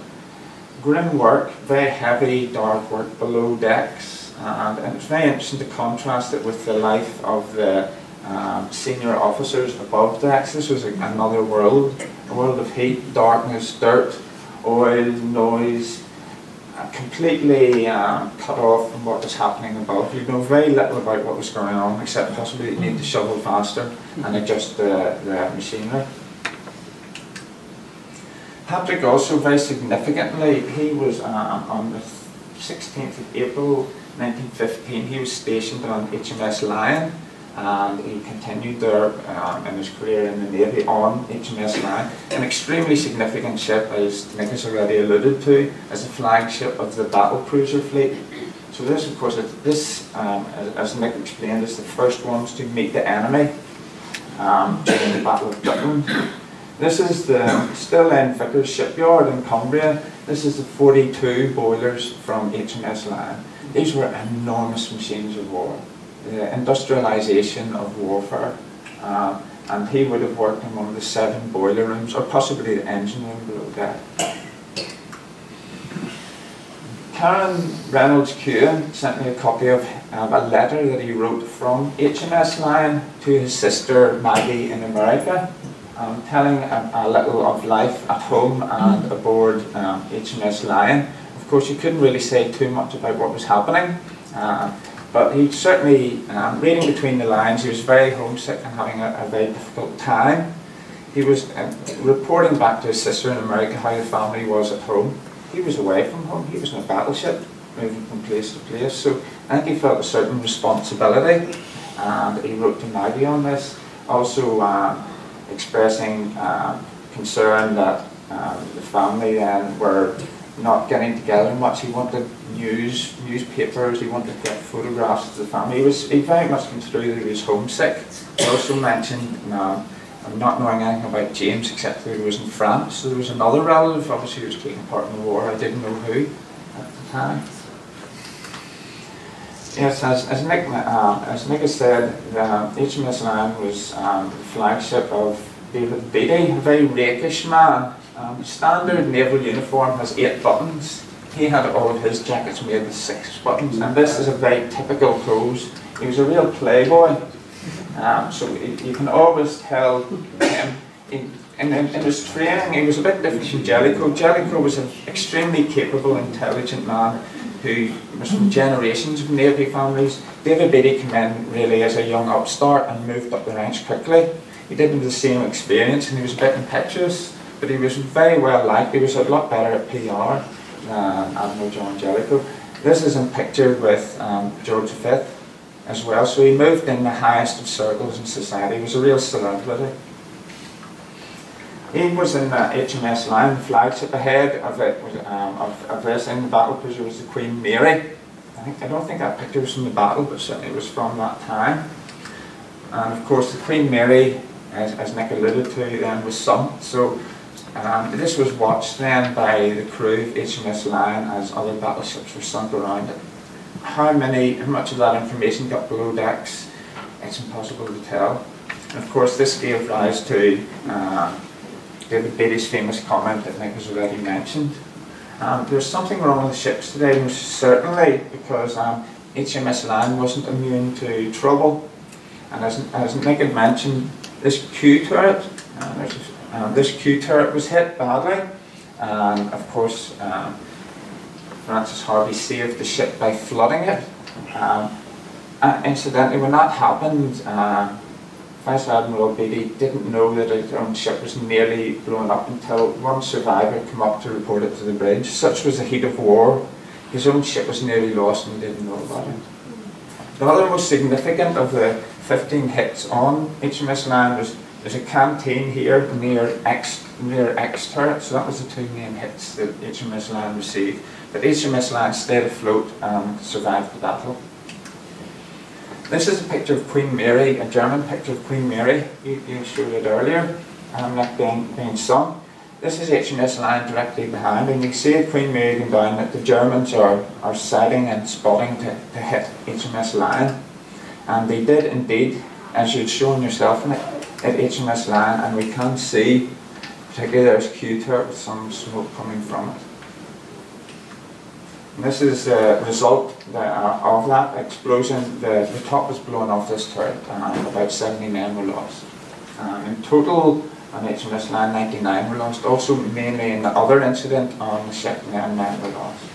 B: Grim work, very heavy, dark work below decks, and, and it's very interesting to contrast it with the life of the um, senior officers above decks. This was a, another world, a world of heat, darkness, dirt, oil, noise, completely um, cut off from what was happening above. You know very little about what was going on, except possibly you need to shovel faster and adjust the, the machinery. Patrick also, very significantly, he was um, on the 16th of April 1915, he was stationed on HMS Lion. And he continued there um, in his career in the Navy on HMS Lion, an extremely significant ship, as Nick has already alluded to, as a flagship of the battle cruiser fleet. So this, of course, this, um, as, as, Nick explained, is the first ones to meet the enemy um, during the Battle of Jutland. This is the still in Vickers shipyard in Cumbria. This is the 42 boilers from HMS Lion. These were enormous machines of war the industrialization of warfare. Uh, and he would have worked in one of the seven boiler rooms, or possibly the engine room below that. Karen Reynolds Kewen sent me a copy of um, a letter that he wrote from HMS Lion to his sister Maggie in America, um, telling a, a, little of life at home and aboard um, HMS Lion. Of course, you couldn't really say too much about what was happening. Uh, but he certainly, um, reading between the lines, he was very homesick and having a, a very difficult time. He was uh, reporting back to his sister in America how the family was at home. He was away from home, he was in a battleship, moving from place to place. So I think he felt a certain responsibility, and he wrote to Maggie on this, also um, expressing um, concern that the family then were not getting together much. He wanted news, newspapers, he wanted to get photographs of the family. He, was, he very much that he was homesick. He also mentioned um, not knowing anything about James except that he was in France. So there was another relative, obviously, who was taking part in the war. I didn't know who at the time. Yes, as, as, Nick, uh, as Nick has said, uh, HMS Lion was um, the flagship of David Beatty, a very rakish man um, standard naval uniform has eight buttons. He had all of his jackets made with six buttons, and this is a very typical pose. He was a real playboy, um, so you can always tell him. In, in, in, his training, he was a bit different from Jellicoe. Jellicoe was an extremely capable, intelligent man who was from generations of Navy families. David Beatty came in really as a young upstart and moved up the ranks quickly. He didn't have the same experience and he was a bit impetuous but he was very well liked. He was a lot better at PR than Admiral John Jellicoe. This is in picture with um, George V as well, so he moved in the highest of circles in society. He was a real celebrity. He was in the HMS Lion, the flagship ahead of it was, um, of, of this in the battle cruiser was the Queen Mary. I, think, I don't think that picture was from the battle, but certainly it was from that time. And of course the Queen Mary, as, as Nick alluded to then, was sunk. So um, this was watched then by the crew of HMS Lion as other battleships were sunk around it. How many, how much of that information got below decks, it's impossible to tell. And of course this gave rise to uh, David Beatty's famous comment that Nick has already mentioned. Um, there's something wrong with the ships today, most certainly because um, HMS Lion wasn't immune to trouble. And as, as Nick had mentioned, this Q turret, uh, there's um, this Q turret was hit badly, and of course um, Francis Harvey saved the ship by flooding it. Um, and incidentally, when that happened, uh, Vice Admiral Beatty didn't know that his own ship was nearly blown up until one survivor came up to report it to the bridge. Such was the heat of war. His own ship was nearly lost and he didn't know about it. The other most significant of the 15 hits on HMS Lion was there's a canteen here near X near turret, so that was the two main hits that HMS Lion received. But HMS Lion stayed afloat and survived the battle. This is a picture of Queen Mary, a German picture of Queen Mary. You, you showed it earlier, um, that being, being sung. This is HMS Lion directly behind, and you see Queen Mary going down that the Germans are, are sighting and spotting to, to hit HMS Lion. And they did indeed, as you'd shown yourself in it, at HMS Lion and we can see, particularly there's Q turret with some smoke coming from it. And this is the result uh, of that explosion. The, the top was blown off this turret and about 70 men were lost. Um, in total, on HMS Lion, 99 were lost. Also, mainly in the other incident on the ship, 9 men were lost.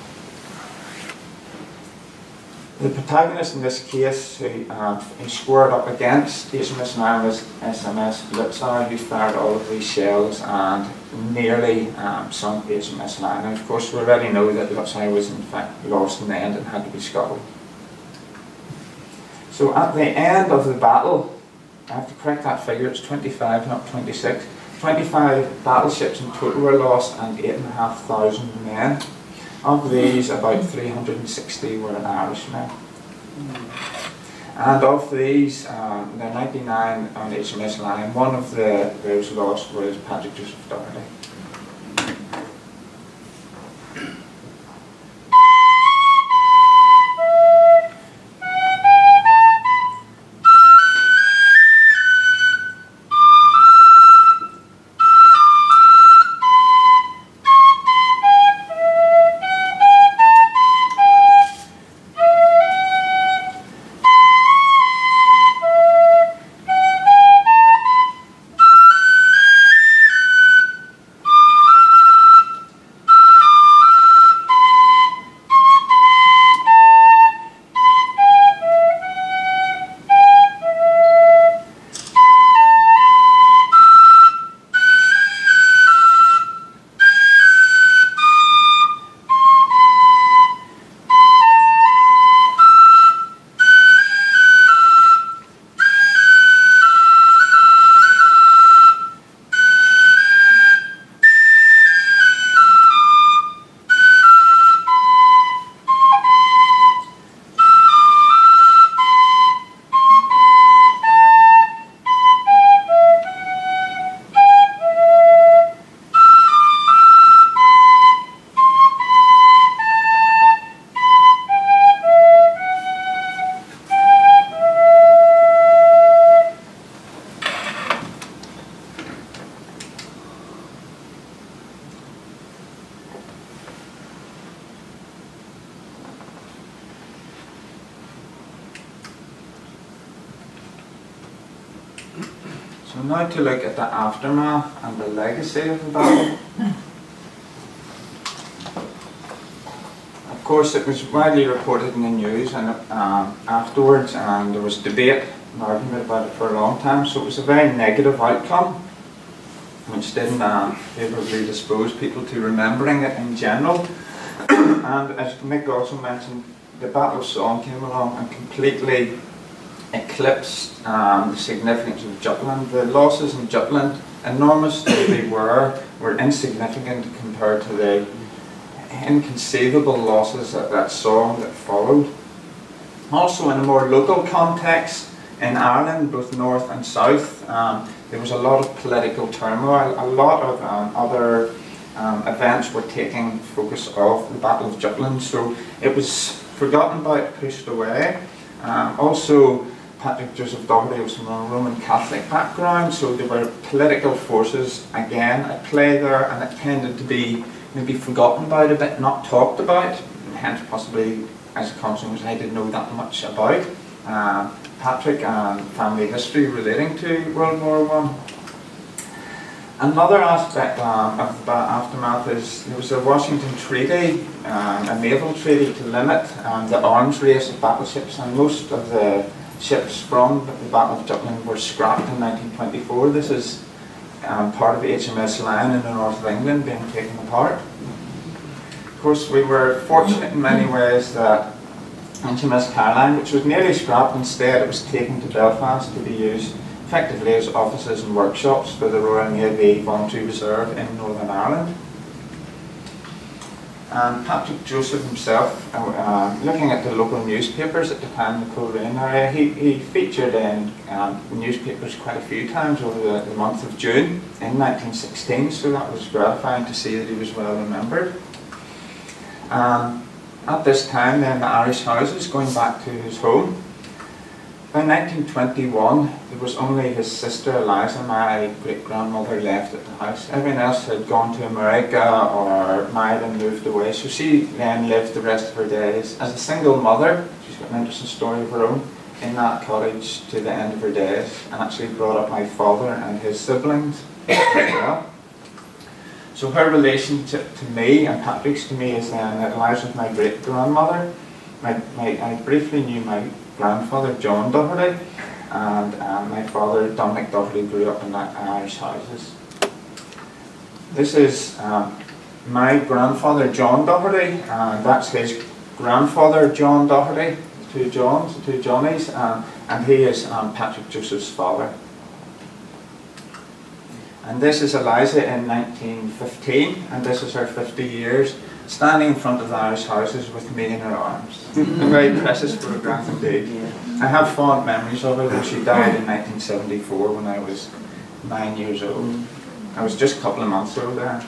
B: The protagonist in this case, who, uh, who squared up against HMS Lion was SMS Lützow, who fired all of these shells and nearly um, sunk HMS Lion. And of course, we already know that Lützow was in fact lost in the end and had to be scuttled. So at the end of the battle, I have to correct that figure, it's 25, not 26. 25 battleships in total were lost and 8,500 men. Of these, about 360 were Irishmen. And of these, um, there are 99 on HMS Lion. One of the those lost was Patrick Joseph Doherty. Now to look at the aftermath and the legacy of the battle. Of course, it was widely reported in the news and um, afterwards, and there was debate and argument about it for a long time. So it was a very negative outcome, which didn't uh, favourably dispose people to remembering it in general. and as Nick also mentioned, the Battle Somme came along and completely eclipsed um, the significance of Jutland. The losses in Jutland, enormous though they were, were insignificant compared to the inconceivable losses that that Somme that followed. Also in a more local context, in Ireland, both north and south, um, there was a lot of political turmoil. A lot of um, other um, events were taking focus off the Battle of Jutland, so it was forgotten about, pushed away. Um, also, Patrick Joseph Doherty was from a Roman Catholic background, so there were political forces again at play there, and it tended to be maybe forgotten about a bit, not talked about, hence possibly as a consequence I didn't know that much about uh, Patrick and family history relating to World War One. Another aspect um, of the aftermath is there was a Washington Treaty, um, a naval treaty to limit um, the arms race of battleships, and most of the ships from the Battle of Jutland were scrapped in 1924. This is um, part of HMS Lion in the north of England being taken apart. Of course, we were fortunate in many ways that HMS Caroline, which was nearly scrapped, instead it was taken to Belfast to be used effectively as offices and workshops for the Royal Navy Voluntary Reserve in Northern Ireland. And Patrick Joseph himself, uh, uh, looking at the local newspapers at the time the Coleraine area, he, he featured in um, newspapers quite a few times over the, the, month of June in 1916, so that was gratifying to see that he was well remembered. Um, at this time, then the Irish houses, going back to his home, by 1921, there was only his sister Eliza, my great-grandmother, left at the house. Everyone else had gone to America or married and moved away, so she then lived the rest of her days as a single mother. She's got an interesting story of her own in that cottage to the end of her days, and actually brought up my father and his siblings as well. So her relationship to me and Patrick's to me is then that Eliza was my great-grandmother. My, my, I briefly knew my grandfather, John Doherty, and um, my father, Dominic Doherty, grew up in Irish houses. This is um, my grandfather, John Doherty, and that's his grandfather, John Doherty. two Johns, two Johnnies, um, and he is um, Patrick Joseph's father. And this is Eliza in 1915, and this is her 50 years, standing in front of the Irish houses with me in her arms. A very precious photograph indeed. I have fond memories of her, but she died in 1974 when I was nine years old. Mm. I was just a couple of months old there.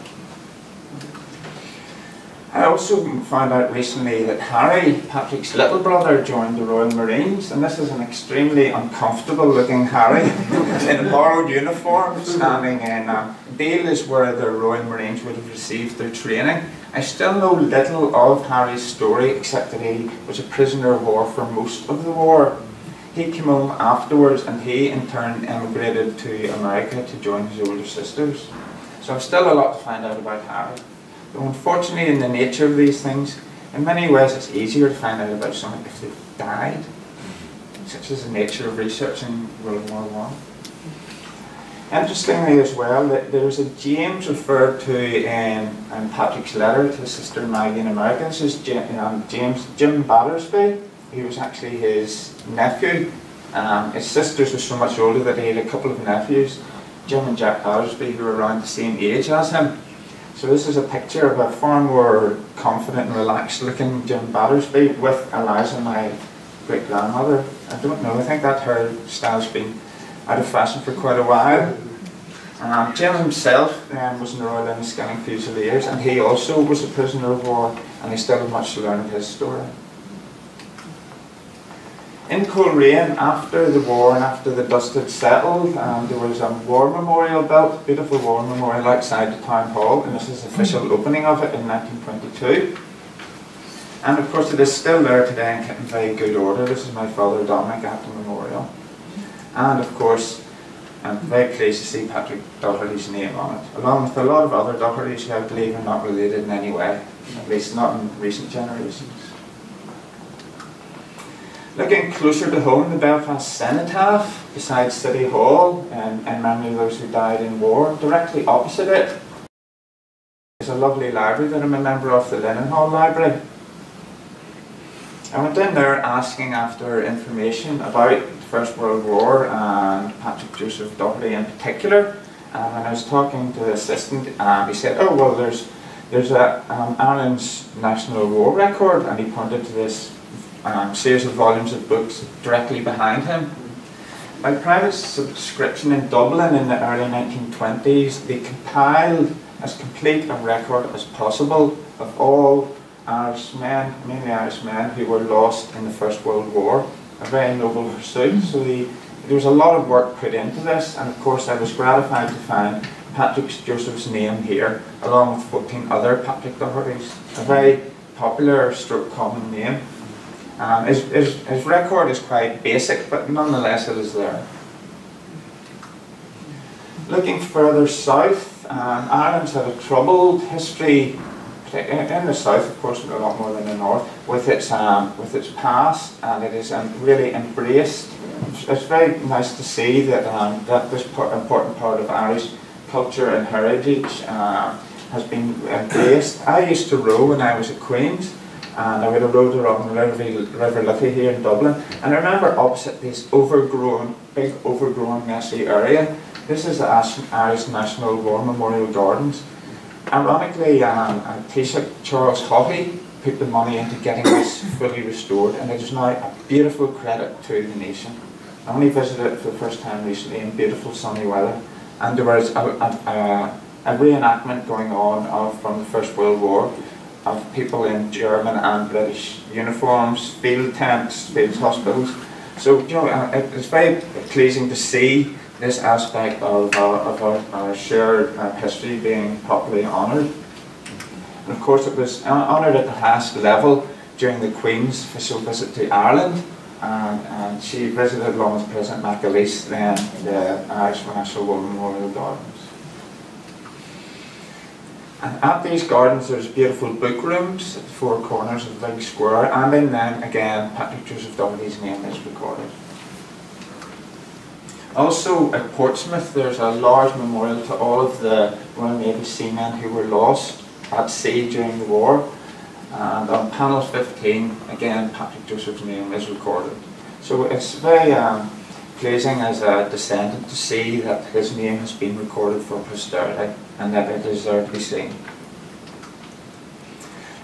B: I also found out recently that Harry, Patrick's little brother, joined the Royal Marines, and this is an extremely uncomfortable looking Harry in a borrowed uniform, standing in uh, Deal is where the Royal Marines would have received their training. I still know little of Harry's story, except that he was a prisoner of war for most of the war. He came home afterwards and he in turn emigrated to America to join his older sisters. So I've still a lot to find out about Harry. But unfortunately, in the nature of these things, in many ways it's easier to find out about someone if they've died, such as the nature of research in World War One. Interestingly as well, that there's a James referred to in, in Patrick's letter to his sister Maggie in America. This is um, James Jim Battersby. He was actually his nephew. Um, his sisters were so much older that he had a couple of nephews, Jim and Jack Battersby, who were around the same age as him. So this is a picture of a far more confident and relaxed looking Jim Battersby with Eliza, my great grandmother. I don't know, I think that her style's been out of fashion for quite a while. Um, Jim himself um, was in the Royal Enniskillen Fusiliers and he also was a prisoner of war and he still had much to learn of his story. In Coleraine, after the war and after the dust had settled, um, there was a war memorial built, beautiful war memorial outside the town hall, and this is the official opening of it in 1922. And of course it is still there today and kept in very good order. This is my father Dominic at the memorial. And of course, I'm very pleased to see Patrick Doherty's name on it, along with a lot of other Dohertys who I believe are not related in any way, at least not in recent generations. Looking closer to home, the Belfast Cenotaph, beside City Hall, and, many of those who died in war, directly opposite it is a lovely library that I'm a member of, the Linenhall Library. I went in there asking after information about the First World War and Patrick Joseph Doherty in particular. And when I was talking to the assistant, um, he said, oh, well, there's, there's a, um, Ireland's National War Record, and he pointed to this um, series of volumes of books directly behind him. By private subscription in Dublin in the early 1920s, they compiled as complete a record as possible of all Irish men, mainly Irish men, who were lost in the First World War. A very noble pursuit. So the, there was a lot of work put into this, and of course I was gratified to find Patrick Joseph's name here, along with 14 other Patrick Dohertys. A very popular stroke common name. Um, his, his, his record is quite basic, but nonetheless it is there. Looking further south, um, Ireland's had a troubled history in the south, of course, a lot more than the north, with its um, with its past, and it is really embraced. It's very nice to see that um, that this part, important part of Irish culture and heritage uh, has been embraced. I used to row when I was at Queen's, and I would have rowed along the River, Liffey here in Dublin, and I remember opposite this overgrown, big overgrown messy area. This is the Irish National War Memorial Gardens. Ironically, um, Taoiseach Charles Haughey put the money into getting this fully restored, and it is now a beautiful credit to the nation. I only visited it for the first time recently in beautiful sunny weather, and there was a, a, a reenactment going on of, from the First World War of people in German and British uniforms, field tents, field hospitals. So, you know, uh, it's very pleasing to see this aspect of, uh, of our, our shared uh, history being properly honoured. And of course it was honoured at the highest level during the Queen's official visit to Ireland and, and she visited along with President McAleese then the Irish National War Memorial Gardens. And at these gardens there's beautiful book rooms at the four corners of the big square and in them again Patrick Joseph Doherty's name is recorded. Also at Portsmouth there's a large memorial to all of the Royal Navy seamen who were lost at sea during the war. And on panel 15, again, Patrick Joseph's name is recorded. So it's very um, pleasing as a descendant to see that his name has been recorded for posterity and that it is be seen.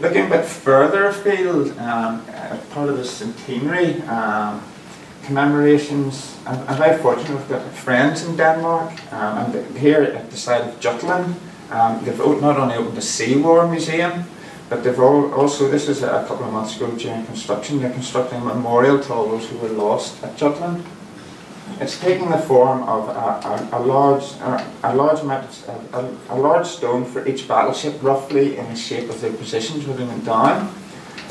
B: Looking a bit further afield, um, part of the centenary um, commemorations, I'm, I'm, very fortunate we've got friends in Denmark, um, and here at the site of Jutland, um, they've not only opened a Sea War Museum, but they've also, this is a couple of months ago during construction, they're constructing a memorial to all those who were lost at Jutland. It's taking the form of a, a, a large, a, a large a, a, large stone for each battleship, roughly in the shape of their positions within went down.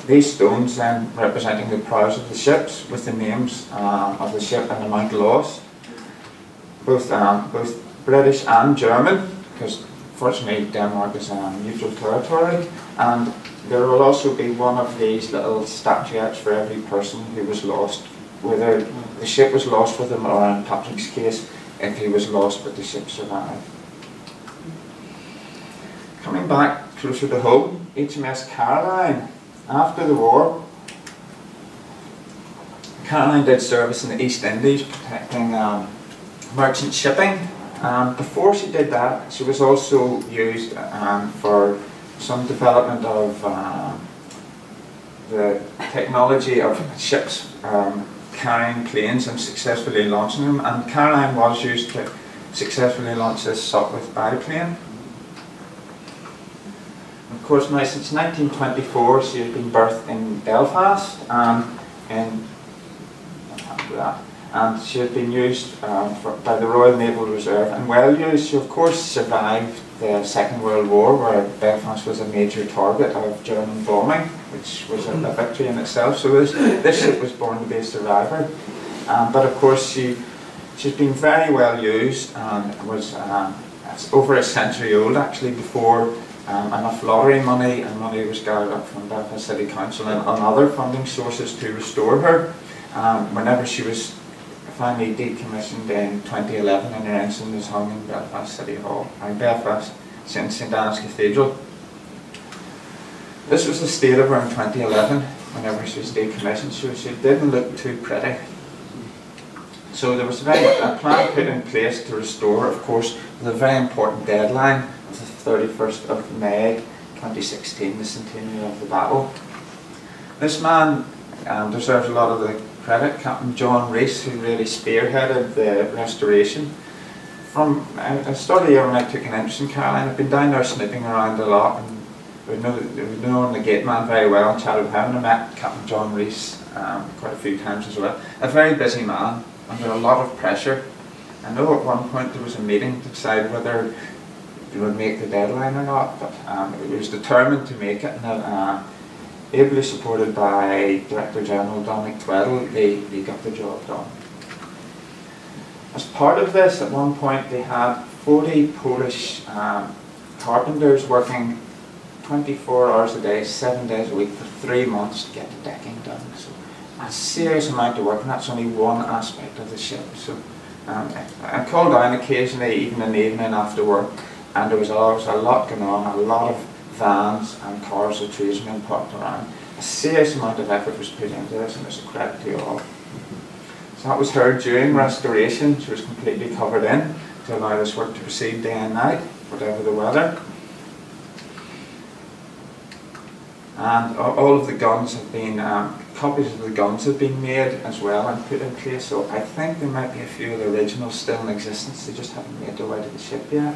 B: These stones then representing the prows of the ships with the names um, of the ship and the amount lost, both um, both British and German, because fortunately Denmark is a neutral territory, and there will also be one of these little statuettes for every person who was lost whether the ship was lost with him or in Patrick's case, if he was lost but the ship survived. Coming back closer to home, HMS Caroline, after the war, Caroline did service in the East Indies protecting um, merchant shipping. Um, before she did that, she was also used um, for some development of um, the technology of ships um, carrying planes and successfully launching them. And Caroline was used to successfully launch this Sopwith biplane. Of course, now since 1924, she has been berthed in Belfast and in and she has been used um, for, by the Royal Naval Reserve and well used. She of course survived the Second World War where Belfast was a major target of German bombing which was a, victory in itself. So this, this ship was born to be a survivor. Um, but of course she, she's been very well used and was um, over a century old actually before um, enough lottery money and money was gathered up from Belfast City Council and, and other funding sources to restore her. Um, whenever she was finally decommissioned in 2011 and her ensign was hung in Belfast City Hall, in Belfast, St St Anne's Cathedral. This was the state of her in 2011, whenever she was decommissioned, so she didn't look too pretty. So there was a, very, a plan put in place to restore, of course, with a very important deadline the 31st of May 2016, the centenary of the battle. This man um, deserves a lot of the credit, Captain John Rees, who really spearheaded the restoration. From I started here when I took an interest in Caroline. I've been down there snipping around a lot and we know we've known the gate man very well with him. I met Captain John Rees um, quite a few times as well. A very busy man under a lot of pressure. I know at one point there was a meeting to decide whether he would make the deadline or not, but um, he was determined to make it. And uh, ably supported by Director General Dominic Tweddle, they, they got the job done. As part of this, at one point they had 40 Polish um, carpenters working 24 hours a day, seven days a week for three months to get the decking done. So a serious amount of work, and that's only one aspect of the ship. So um, I called down occasionally, even in the evening after work, and there was always a lot going on, a lot of vans and cars of tradesmen parked around. A serious amount of effort was put into this, and it's a credit to you all. So that was her during restoration. She was completely covered in to allow this work to proceed day and night, whatever the weather. And all of the guns have been, um, copies of the guns have been made as well and put in place, so I think there might be a few of the originals still in existence, they just haven't made their way to the ship yet.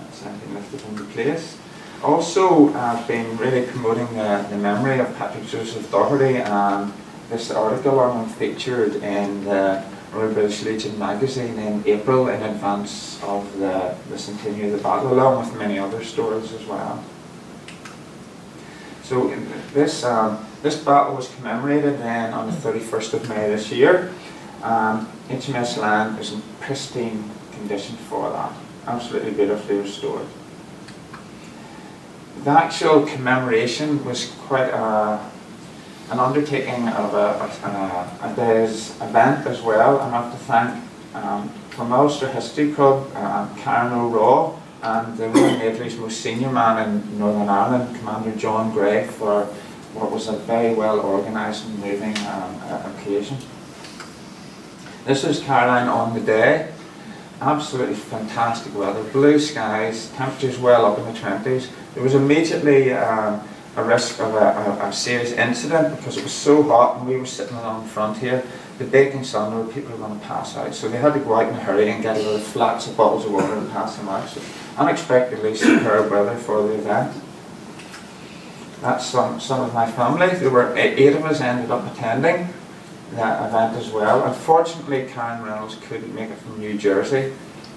B: That's everything lifted into place. Also, I've been really promoting the, the memory of Patrick Joseph Doherty and this article on him featured in the Royal British Legion magazine in April in advance of the, the centenary of the battle, along with many other stories as well. So this, um, this battle was commemorated then on the 31st of May this year. Um, HMS Land is in pristine condition for that, absolutely beautifully restored. The actual commemoration was quite a, an undertaking of a, a, a, day's event as well, I have to thank um, Ulster History Club, uh, Karen O'Raw, and the Royal Navy's most senior man in Northern Ireland, Commander John Gray, for what was a very well organised and moving um, occasion. This is Caroline on the day. Absolutely fantastic weather, blue skies, temperatures well up in the 20s. There was immediately um, a risk of a, a, a, serious incident because it was so hot and we were sitting along the front here. The baking sun, there were people were going to pass out. So they had to go out in a hurry and get a of flats of bottles of water and pass them out. So unexpectedly superb weather for the event. That's some, some of my family. There were eight, eight of us ended up attending that event as well. Unfortunately, Karen Reynolds couldn't make it from New Jersey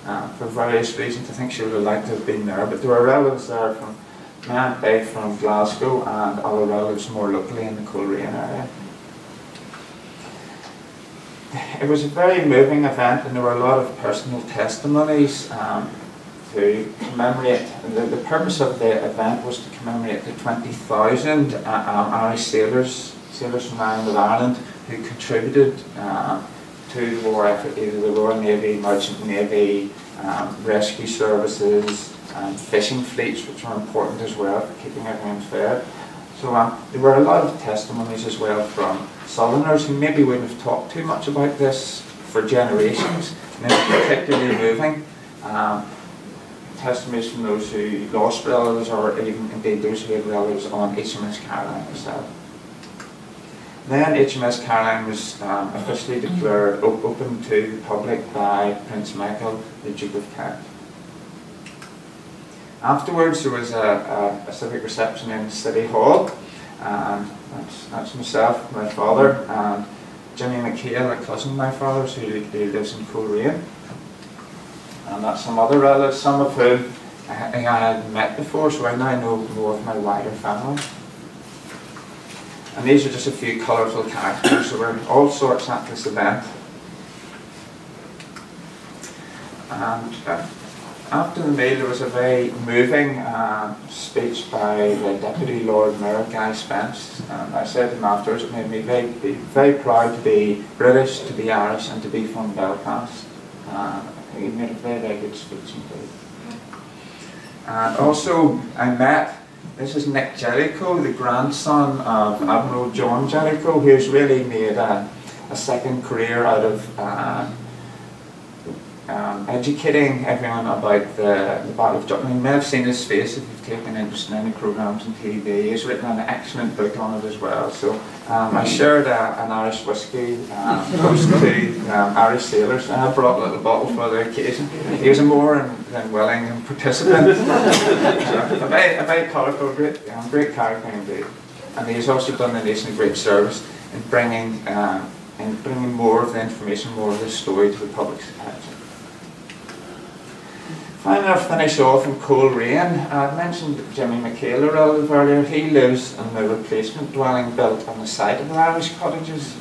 B: uh, for various reasons. I think she would have liked to have been there, but there were relatives there from my Bay from Glasgow and other relatives more locally in the Coleraine area. It was a very moving event and there were a lot of personal testimonies um, to commemorate, the, the purpose of the event was to commemorate the 20,000 uh, um, Irish sailors, sailors from Ireland, Ireland who contributed uh, to the war effort, either the Royal Navy, Merchant Navy, um, rescue services, and fishing fleets, which are important as well for keeping everyone fed. So um, there were a lot of testimonies as well from Southerners who maybe wouldn't have talked too much about this for generations, and particularly moving. Um, testimonies from those who lost relatives or even indeed those who had relatives on HMS Caroline herself. Then HMS Caroline was um, officially declared open to the public by Prince Michael, the Duke of Kent. Afterwards there was a, a, a civic reception in City Hall and that's, that's myself, my father and Jimmy McHale, a cousin of my father's who, who lives in Coleraine and that's some other relatives, some of whom I, I had met before so I now know more of my wider family. And these are just a few colourful characters, so we're all sorts at this event. And uh, after the meal, there was a very moving uh, speech by the Deputy Lord Mayor, Guy Spence. And I said to him afterwards, it made me very, very proud to be British, to be Irish, and to be from Belfast. Uh, he made a very, very good speech indeed. And also, I met this is Nick Jellicoe, the grandson of Admiral John Jellicoe, who's really made a, a second career out of uh, um, educating everyone about the, the Battle of Jutland. You may have seen his face if you've taken interest in any programmes on TV. He's written an excellent book on it as well. So um, I shared a, an Irish whiskey um, to um, Irish sailors and I brought a little bottle for the occasion. He was a more than willing participant. so a very, a very colourful, great, um, great character indeed. And he's also done the nation a great service in bringing, uh, in bringing more of the information, more of the story to the public's attention. Finally, I'll finish off in Coleraine. I mentioned Jimmy McHale a relative earlier. He lives in the replacement dwelling built on the site of the Irish cottages.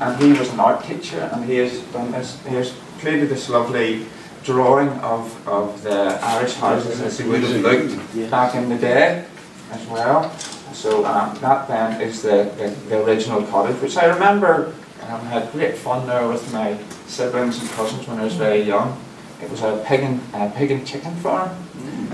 B: And he was an art teacher and he has done this, he has created this lovely drawing of, of the Irish houses as they would have looked back in the day as well. So um, that then is the, the, the, original cottage, which I remember um, had great fun there with my siblings and cousins when I was very young. It was a pig and, a pig and chicken farm.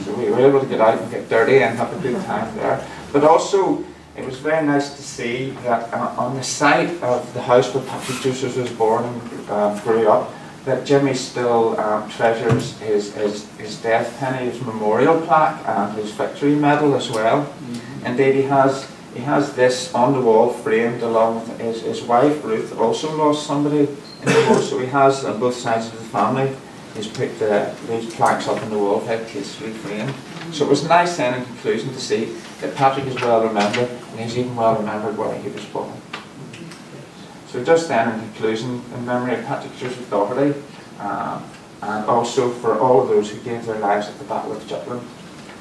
B: So we were able to get out and get dirty and have a good time there. But also, it was very nice to see that uh, on the site of the house where Patrick Joseph was born and um, grew up, that Jimmy still um, treasures his, his, his death penny, his memorial plaque, and his victory medal as well. Mm -hmm. Indeed, he has he has this on the wall framed along with his, his wife Ruth also lost somebody in the war, so he has on both sides of the family he's put the, these plaques up on the wall very tastefully framed. So it was nice then in conclusion to see that Patrick is well remembered and he's even well remembered where he was born. So just then in conclusion, in memory of Patrick Joseph Doherty um, and also for all those who gave their lives at the Battle of Jutland.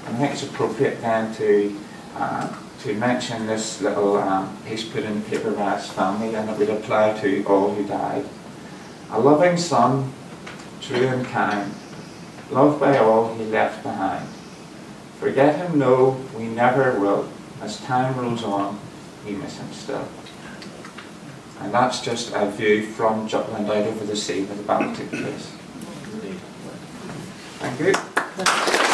B: And I think it's appropriate then to uh, to mention this little um, piece put in the paper by his family and it would apply to all who died. A loving son true and kind, loved by all he left behind. Forget him, no, we never will. As time rolls on, we miss him still. And that's just a view from Jutland out over the sea where the took place. Thank you.